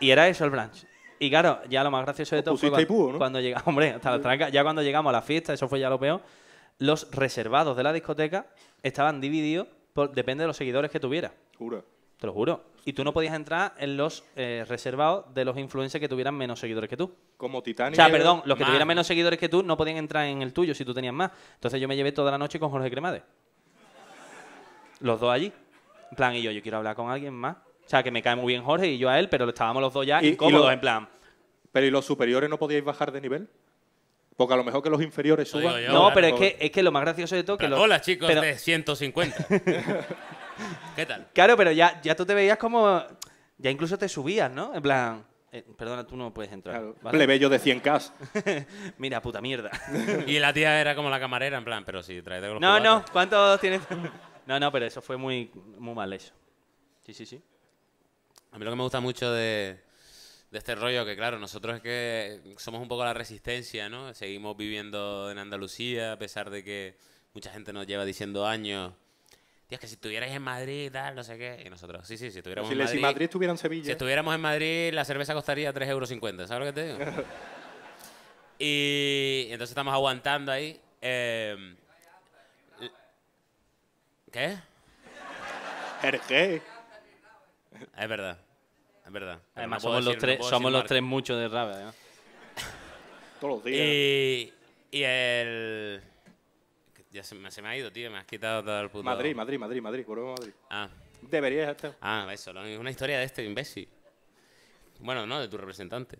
Y era eso el brunch. Y claro, ya lo más gracioso de todo fue cuando, ¿no? cuando llegamos, [LAUGHS] hombre, hasta la tranca, ya cuando llegamos a la fiesta, eso fue ya lo peor, los reservados de la discoteca estaban divididos por, depende de los seguidores que tuviera. Juro. Te lo juro. Y tú no podías entrar en los eh, reservados de los influencers que tuvieran menos seguidores que tú. Como O Titanic. sea, perdón, los que tuvieran menos seguidores que tú no podían entrar en el tuyo si tú tenías más. Entonces yo me llevé toda la noche con Jorge Cremades. Los dos allí. En plan, y yo, yo quiero hablar con alguien más. O sea, que me cae muy bien Jorge y yo a él, pero estábamos los dos ya Y- y incómodos, lo- en plan. Pero ¿y los superiores no podíais bajar de nivel? Porque a lo mejor que los inferiores suban. yo. No, claro, pero es que, es que lo más gracioso de todo que Pero, lo- Hola, chicos pero- de 150. [LAUGHS] ¿Qué tal? Claro, pero ya, ya tú te veías como. Ya incluso te subías, ¿no? En plan. eh, perdona, tú no puedes entrar. Claro, ¿vale? Plebeyo de 100k. [LAUGHS] Mira, puta mierda. [LAUGHS] Y la tía era como la camarera, en plan, pero sí, tráete con los No, no. ¿cuántos tienes? [LAUGHS] No, no, pero eso fue muy, muy mal eso. Sí, sí, sí. A mí lo que me gusta mucho de, de este rollo, que claro, nosotros es que somos un poco la resistencia, ¿no? Seguimos viviendo en Andalucía, a pesar de que mucha gente nos lleva diciendo años, es que si estuvierais en Madrid, tal, no sé qué. Y nosotros, sí, sí, si estuviéramos Si, en Madrid, si Madrid estuviera en si Sevilla. estuviéramos en Madrid, la cerveza costaría 3,50 euros, ¿sabes lo que te digo? [LAUGHS] y entonces estamos aguantando ahí. eh, ¿Qué? Jerez. Es verdad, es verdad. Además, no somos los decir- tres, somos los tres mucho de rabia. [LAUGHS] ¿no? Todos los días. Y, y el. Ya se me, se me ha ido, tío. Me has quitado todo el puto. Madrid, Madrid, Madrid, Madrid. Volvemos a Madrid. Ah, Deberías estar. ah, eso. lo- Una historia de este imbécil. Bueno, no, de tu representante.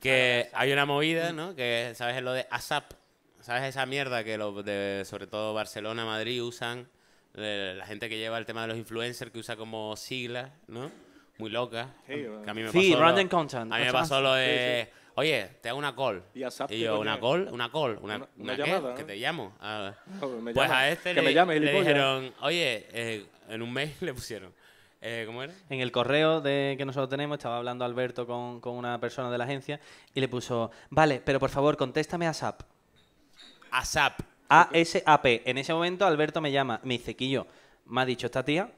Que hay una movida, ¿no? Que, ¿sabes? Es lo de ASAP. ¿Sabes esa mierda que los de, sobre todo Barcelona, Madrid, usan? La gente que lleva el tema de los influencers, que usa como siglas, ¿no? Muy loca. Sí, que a mí me Sí, pasó lo- random content. A mí me pasó lo de... Oye, te hago una call. Y ASAP, Y ¿qué yo, ¿una call? ¿Una call? ¿Una, Una- una una qué? llamada, Que te llamo. Ah. [LAUGHS] No, me Pues llama. a este que le, me llame, le dijeron, oye, eh, en un mail [LAUGHS] le pusieron, eh, ¿cómo era? En el correo de, que nosotros tenemos estaba hablando Alberto con, con una persona de la agencia y le puso, vale, pero por favor, contéstame a SAP. ASAP. A-S-A-P. En ese momento Alberto me llama, me dice, Quillo, me ha dicho esta tía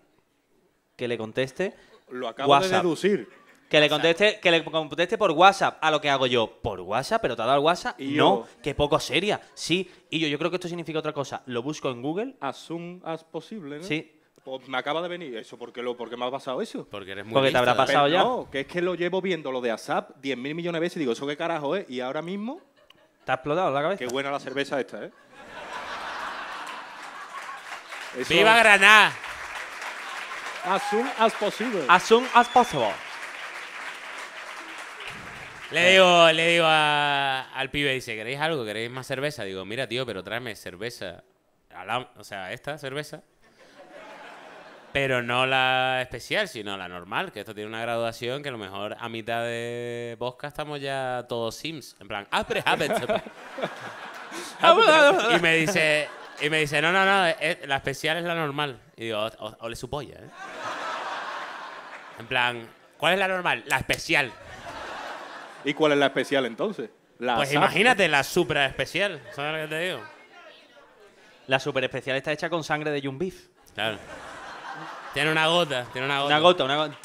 que le conteste, Lo acabo WhatsApp. de deducir. Que le conteste, que le conteste por WhatsApp. A lo que hago yo, ¿por WhatsApp? ¿Pero te ha dado el WhatsApp? Y no, yo- qué poco seria. Sí, y yo, yo creo que esto significa otra cosa. Lo busco en Google. As soon as posible, ¿no? Sí. Pues me acaba de venir eso. ¿Por qué, lo, por qué me ha pasado eso? Porque eres muy Porque te habrá pasado. Pero ya? No, que es que lo llevo viendo lo de ASAP 10.000 millones de veces y digo, ¿eso qué carajo es? Y ahora mismo, ¿Te ha explotado la cabeza? qué buena la cerveza esta, ¿eh? Eso- ¡Viva Granada! As soon as possible. As soon as possible. Le digo, le digo a- al pibe, dice, ¿queréis algo? ¿Queréis más cerveza? Digo, mira, tío, pero tráeme cerveza. la- o sea, esta cerveza. Pero no la especial, sino la normal, que esto tiene una graduación que a lo mejor a mitad de Bosca estamos ya todos Sims. En plan, abre, abre. [LAUGHS] y me dice, y me dice, no, no, no, es- la especial es la normal. Y digo, "O- o- ole su polla, ¿eh? En plan, ¿cuál es la normal? La especial. ¿Y cuál es la especial entonces? La Pues imagínate la supra especial, ¿sabes lo que te digo? La super especial está hecha con sangre de Jun Beef. Claro. Tiene una gota, tiene una gota. Una gota, una gota.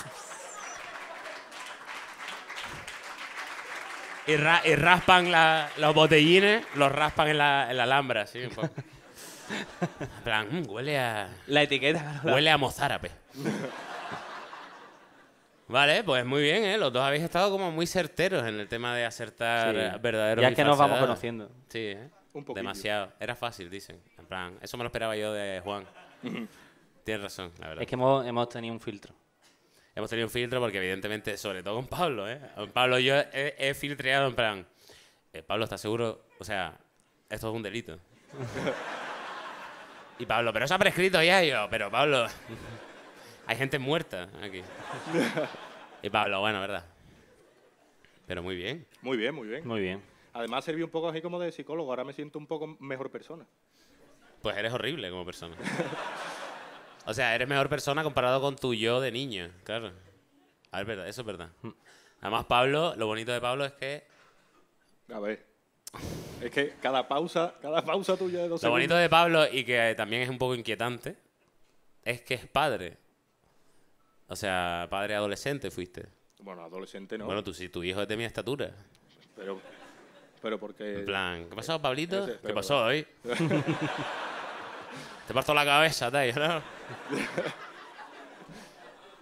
Y, ra- y raspan la- los botellines, los raspan en la, en la alhambra, sí. un poco. [LAUGHS] En plan, "Mm, huele a. La etiqueta. Huele a mozárabe. [LAUGHS] Vale, pues muy bien, ¿eh? Los dos habéis estado como muy certeros en el tema de acertar Sí. verdaderos Ya y que nos vamos conociendo. Sí, ¿eh? Un. Demasiado. Era fácil, dicen. En plan, eso me lo esperaba yo de Juan. [LAUGHS] Tienes razón, la verdad. Es que hemos, hemos tenido un filtro. Hemos tenido un filtro porque evidentemente, sobre todo con Pablo, ¿eh? Con Pablo yo he, he filtreado en plan, eh, Pablo, ¿estás seguro? O sea, esto es un delito. [LAUGHS] y Pablo, pero eso ha prescrito ya. Y yo, pero Pablo, hay gente muerta aquí. y Pablo, bueno, ¿verdad? Pero muy bien. Muy bien, muy bien. Muy bien. Además serví un poco así como de psicólogo, ahora me siento un poco mejor persona. Pues eres horrible como persona. o sea, eres mejor persona comparado con tu yo de niño, claro. A ver, verdad, eso es verdad. Además, Pablo, lo bonito de Pablo es que A ver. Es que cada pausa, cada pausa tuya de dos Lo bonito de Pablo, y que también es un poco inquietante, es que es padre. O sea, padre adolescente fuiste. Bueno, adolescente no. Bueno, tú sí, tu hijo es de mi estatura. Pero, pero porque. En plan, ¿qué pasó, Pablito? ese, ¿Qué pero- pasó hoy? Te parto la cabeza, tío, ¿no?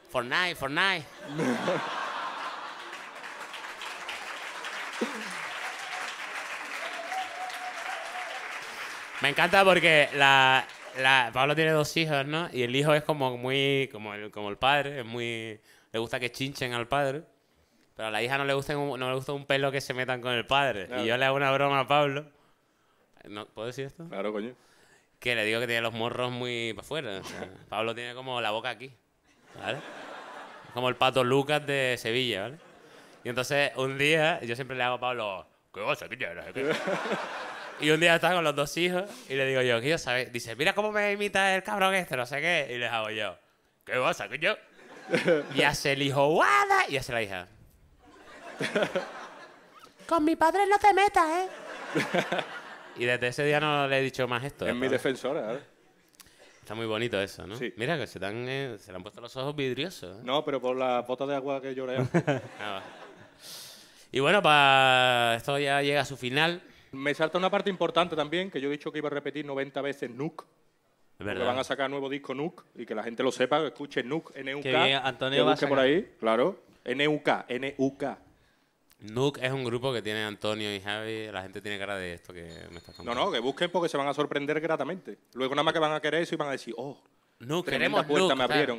Fortnite, Fortnite. Me encanta porque la, la- Pablo tiene dos hijos, ¿no? Y el hijo es como muy, como el, como el padre, es muy, le gusta que chinchen al padre. Pero a la hija no le gusta un, no le gusta un pelo que se metan con el padre. Claro. Y yo le hago una broma a Pablo. ¿No, ¿Puedo decir esto? Claro, coño. Que le digo que tiene los morros muy para afuera. o sea, Pablo tiene como la boca aquí. ¿Vale? Es como el pato Lucas de Sevilla, ¿vale? Y entonces un día yo siempre le hago a Pablo, ¿qué? ¿Qué quieres? ¿Qué-?" Y un día está con los dos hijos y le digo yo, ¿qué yo sabes? Dice, mira cómo me imita el cabrón este, no sé qué. Y les hago yo, ¿qué pasa? ¿Qué yo? Y hace el hijo, guada. Y hace la hija. [LAUGHS] Con mi padre no te metas, ¿eh? [LAUGHS] Y desde ese día no le he dicho más esto. Es mi defensora, ¿eh? Está muy bonito eso, ¿no? Sí. Mira que se, te han, eh, se le han puesto los ojos vidriosos. ¿eh? No, pero por la bota de agua que lloré. [LAUGHS] Ah. Y bueno, para esto ya llega a su final. Me salta una parte importante también, que yo he dicho que iba a repetir 90 veces Nuke. Verdad. van a sacar nuevo disco Nuke y que la gente lo sepa, que escuche Nuke, N-U-K. Bien, Antonio que va a busque por ahí, claro. N-U-K, N-U-K. Nuke es un grupo que tiene Antonio y Javi. La gente tiene cara de esto que me estás No, contando. no, que busquen porque se van a sorprender gratamente. Luego nada más que van a querer eso y van a decir, oh, Nuke, queremos puerta Nuke. me abrieron.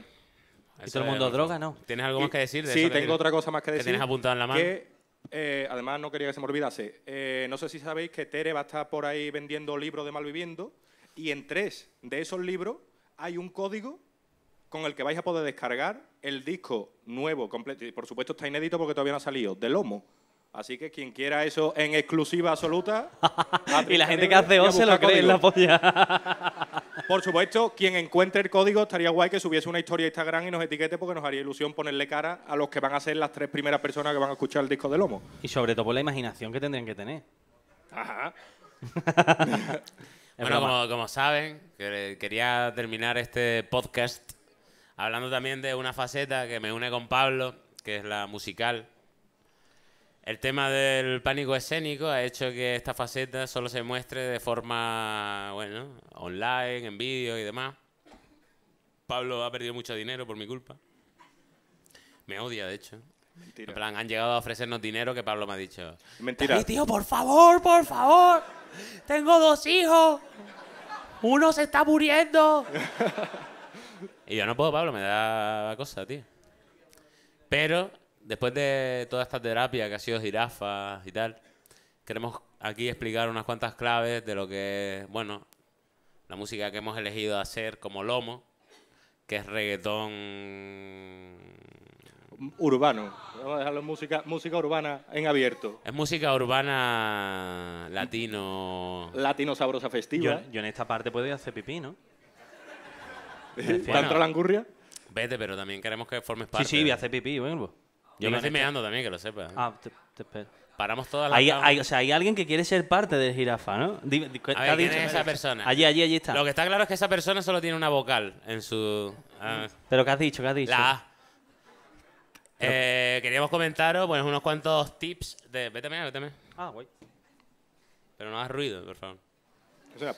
Y Eso todo el mundo droga. ¿no? ¿Tienes algo Y- más que decir? de Sí, eso que tengo otra cosa más que que decir. tienes apuntado en la mano? Que, eh, además, no quería que se me olvidase. Eh, no sé si sabéis que Tere va a estar por ahí vendiendo libros de Malviviendo y en tres de esos libros hay un código con el que vais a poder descargar el disco nuevo, completo. Y por supuesto está inédito porque todavía no ha salido, de Lomo. Así que quien quiera eso en exclusiva absoluta. [LAUGHS] Y la gente que hace O se lo cree en la polla. [LAUGHS] Por supuesto, quien encuentre el código estaría guay que subiese una historia a Instagram y nos etiquete porque nos haría ilusión ponerle cara a los que van a ser las tres primeras personas que van a escuchar el disco de Lomo. y sobre todo por la imaginación que tendrían que tener. Ajá. [LAUGHS] Bueno, como, como saben, que- quería terminar este podcast hablando también de una faceta que me une con Pablo, que es la musical. El tema del pánico escénico ha hecho que esta faceta solo se muestre de forma, bueno, online, en vídeo y demás. Pablo ha perdido mucho dinero por mi culpa. Me odia, de hecho. Mentira. En plan, han llegado a ofrecernos dinero que Pablo me ha dicho. Mentira. David, tío, por favor, por favor. Tengo dos hijos. Uno se está muriendo. [LAUGHS] y yo no puedo, Pablo, me da cosa, tío. Pero después de toda esta terapia que ha sido jirafas y tal, queremos aquí explicar unas cuantas claves de lo que es, bueno, la música que hemos elegido hacer como Lomo, que es reggaetón Urbano. Vamos a dejarlo en música, música urbana en abierto. Es música urbana latino. Latino sabrosa festiva. Yo, yo en esta parte puedo ir a hacer pipí, ¿no? [LAUGHS] ¿Tanto la angurria? Vete, pero también queremos que formes Sí, parte. sí, voy a hacer pipí, vuelvo. Yo me estoy meando también, que lo sepas. ¿eh? Ah, te, te espero. Paramos todas las Hay, o sea, hay alguien que quiere ser parte del jirafa, ¿no? Dime, di- ¿qué A ha ver, ¿quién dicho? es esa persona? Allí, allí, allí está. Lo que está claro es que esa persona solo tiene una vocal en su. ah, ¿Pero qué has dicho? ¿Qué has dicho? la A. Eh, queríamos comentaros pues, unos cuantos tips de. Vete, vete. Ah, guay. Pero no hagas ruido, por favor. [LAUGHS] O sea, [LAUGHS]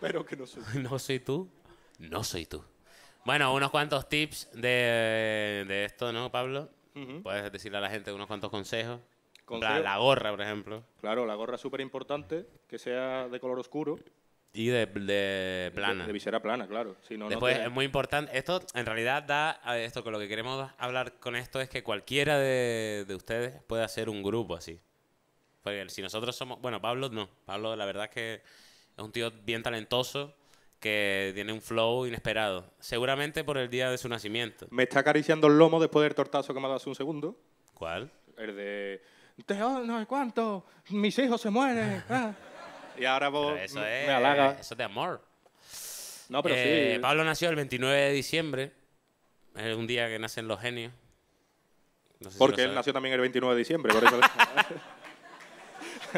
pero que no soy. no soy tú. no soy tú. Bueno, unos cuantos tips de, de esto, ¿no, Pablo? Puedes decirle a la gente unos cuantos consejos. Consejos. La gorra, por ejemplo. Claro, la gorra es súper importante, que sea de color oscuro. Y de, de plana. De, de visera plana, claro. Si no, no Después te- es muy importante. Esto en realidad da a esto con lo que queremos hablar con esto es que cualquiera de, de ustedes puede hacer un grupo así. Porque si nosotros somos. Bueno, Pablo no. Pablo, la verdad es que es un tío bien talentoso que tiene un flow inesperado. Seguramente por el día de su nacimiento. Me está acariciando el lomo después del tortazo que me ha dado hace un segundo. ¿Cuál? El de. Te no sé cuánto, mis hijos se mueren. [LAUGHS] ah". Y ahora vos Pero eso me es. halaga. Eso es de amor. No, pero Eh, sí. Pablo nació el 29 de diciembre. Es un día que nacen los genios. No sé si lo Porque él sabes. nació también el 29 de diciembre, por eso. [LAUGHS]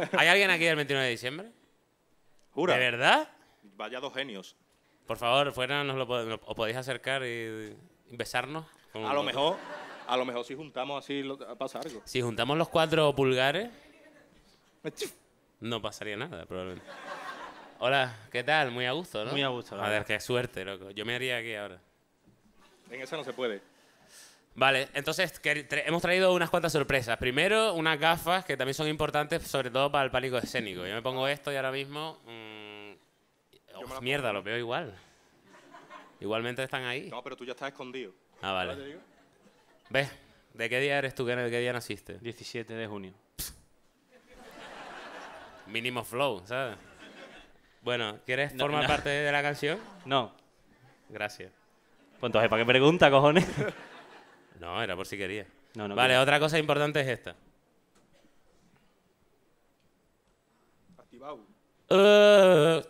[LAUGHS] ¿Hay alguien aquí el 29 de diciembre? Jura. ¿De verdad? Vaya dos genios. Por favor, fuera nos lo, pod- nos- os podéis acercar y, y besarnos. con- A lo mejor, a lo mejor si juntamos así lo- pasa algo. Si juntamos los cuatro pulgares, [LAUGHS] no pasaría nada, probablemente. Hola, ¿qué tal? Muy a gusto, ¿no? Muy a gusto, A ver, qué suerte, loco. Yo me haría aquí ahora. En esa no se puede. Vale, entonces hemos traído unas cuantas sorpresas. Primero, unas gafas que también son importantes, sobre todo para el pánico escénico. Yo me pongo esto y ahora mismo. Mierda, lo veo igual. Igualmente están ahí. No, pero tú ya estás escondido. Ah, ¿Ahora te vale. digo? ¿Ves? ¿De qué día eres tú? ¿De qué día naciste? 17 de junio. Mínimo flow, ¿sabes? Bueno, ¿quieres No, formar no. parte de la canción? No. Gracias. Pues entonces, ¿para qué pregunta, cojones? [LAUGHS] No, era por si quería. No, no vale, otra cosa importante es esta. Activado. Uh,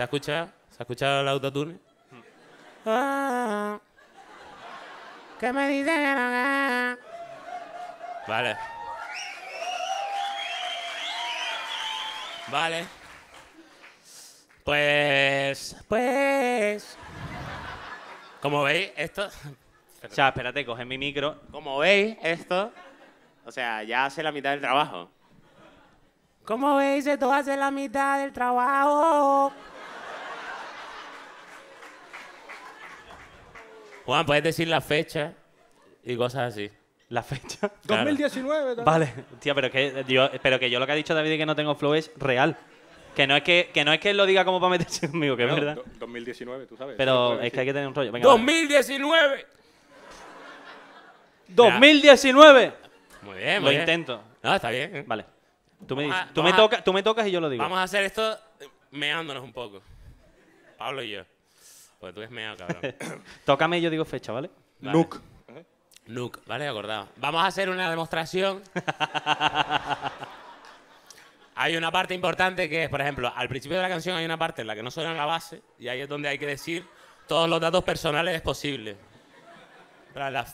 ¿Se ha escuchado? ¿Se ha escuchado el autotune? Ah, ¿Qué me dicen? Vale. Vale. Pues. Pues. Como veis, esto. o sea, espérate, coge mi micro. Como veis, esto. O sea, ya hace la mitad del trabajo. Como veis, esto hace la mitad del trabajo. Juan, puedes decir la fecha y cosas así. La fecha. [LAUGHS] Claro. 2019. tal. Vale, tía, pero que yo, pero que yo lo que ha dicho David que no tengo flow es real. Que no es que, que no es que él lo diga como para meterse conmigo, que es verdad. do- 2019, tú sabes. Pero es que hay que tener un rollo. Venga, va. 2019. 2019. Muy bien, Lo muy bien. intento. No, está bien. Vale. Tú me, a- tú, me vamos a- toca- tú me tocas y yo lo digo. Vamos a hacer esto meándonos un poco. Pablo y yo. Porque tú eres meado, cabrón. [COUGHS] Tócame y yo digo fecha, ¿vale? Vale. Nuke. Nuke, ¿vale? Acordado. Vamos a hacer una demostración. [LAUGHS] hay una parte importante que es, por ejemplo, al principio de la canción hay una parte en la que no suena la base y ahí es donde hay que decir todos los datos personales posibles. La,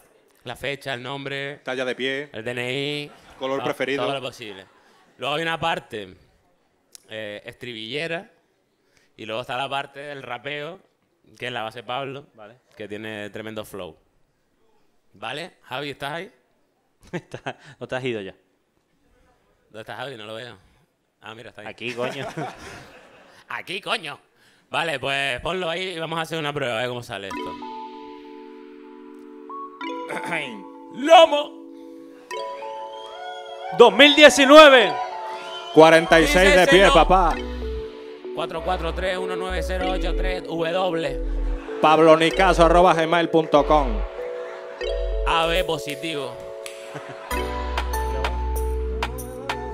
la fecha, el nombre, Talla de pie. el DNI. Color preferido. Todo lo posible. Luego hay una parte eh, estribillera y luego está la parte del rapeo, que es la base Pablo, Vale. que tiene tremendo flow. ¿Vale? Javi, ¿estás ahí? Está- no te has ido ya. ¿Dónde está Javi? No lo veo. Ah, mira, está ahí. Aquí, coño. Aquí, coño. Vale, pues ponlo ahí y vamos a hacer una prueba, a ver cómo sale esto. ¡Lomo! 2019. 46 de pie, no. papá. 443-19083 W. pablonicaso arroba gmail.com. AB positivo.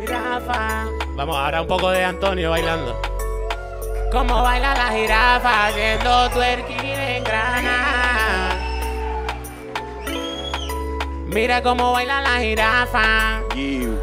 Jirafa. Vamos, ahora un poco de Antonio bailando. ¿Cómo baila la jirafa haciendo twerking en grana? Mira cómo baila la jirafa You.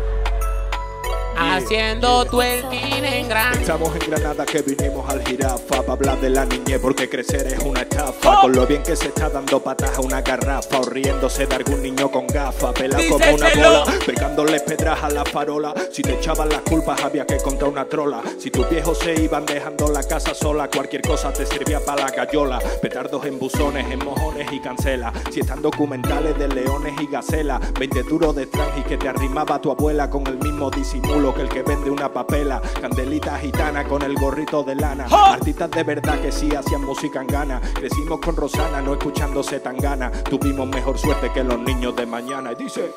Haciendo twerking en grana. Estamos en Granada que vinimos al jirafa para hablar de la niñez porque crecer es una estafa. Con lo bien que se está dando patas a una garrafa o riéndose de algún niño con gafas, pelado como una bola, pegándole pedras a la farola. Si te echaban las culpas había que contar una trola. Si tus viejos se iban dejando la casa sola, cualquier cosa te servía para la gallola. Petardos en buzones, en mojones y cancela. Si están documentales de leones y gacelas, 20 duros de extranjis que te arrimaba tu abuela con el mismo disimulo chulo que el que vende una papela. Candelita gitana con el gorrito de lana. Artistas de verdad que sí hacían música en gana. Crecimos con Rosana, no escuchándose tan gana. Tuvimos mejor suerte que los niños de mañana. Y dice.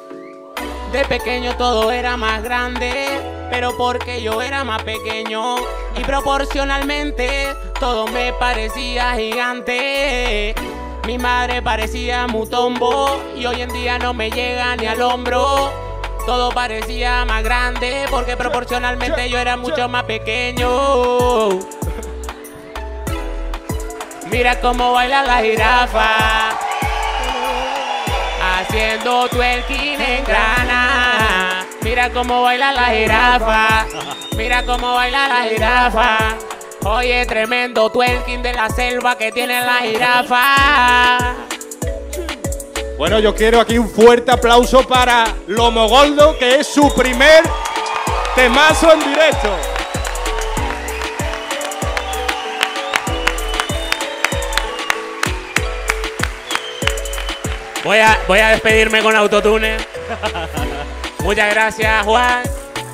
De pequeño todo era más grande, pero porque yo era más pequeño y proporcionalmente todo me parecía gigante. Mi madre parecía mutombo y hoy en día no me llega ni al hombro. Todo parecía más grande porque proporcionalmente yo era mucho más pequeño. Mira cómo baila la jirafa haciendo twerking en grana. Mira cómo baila la jirafa. Mira cómo baila la jirafa. Oye, tremendo twerking de la selva que tiene la jirafa. Bueno, yo quiero aquí un fuerte aplauso para Lomo Goldo, que es su primer temazo en directo. Voy a, voy a despedirme con autotune. [LAUGHS] Muchas gracias, Juan.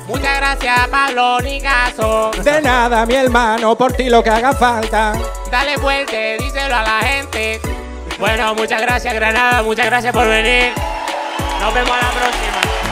Muchas gracias, Pablo Nicaso. De nada, mi hermano, por ti lo que haga falta. Dale fuerte, díselo a la gente. Bueno, muchas gracias, Granada. Muchas gracias por venir. Nos vemos a la próxima.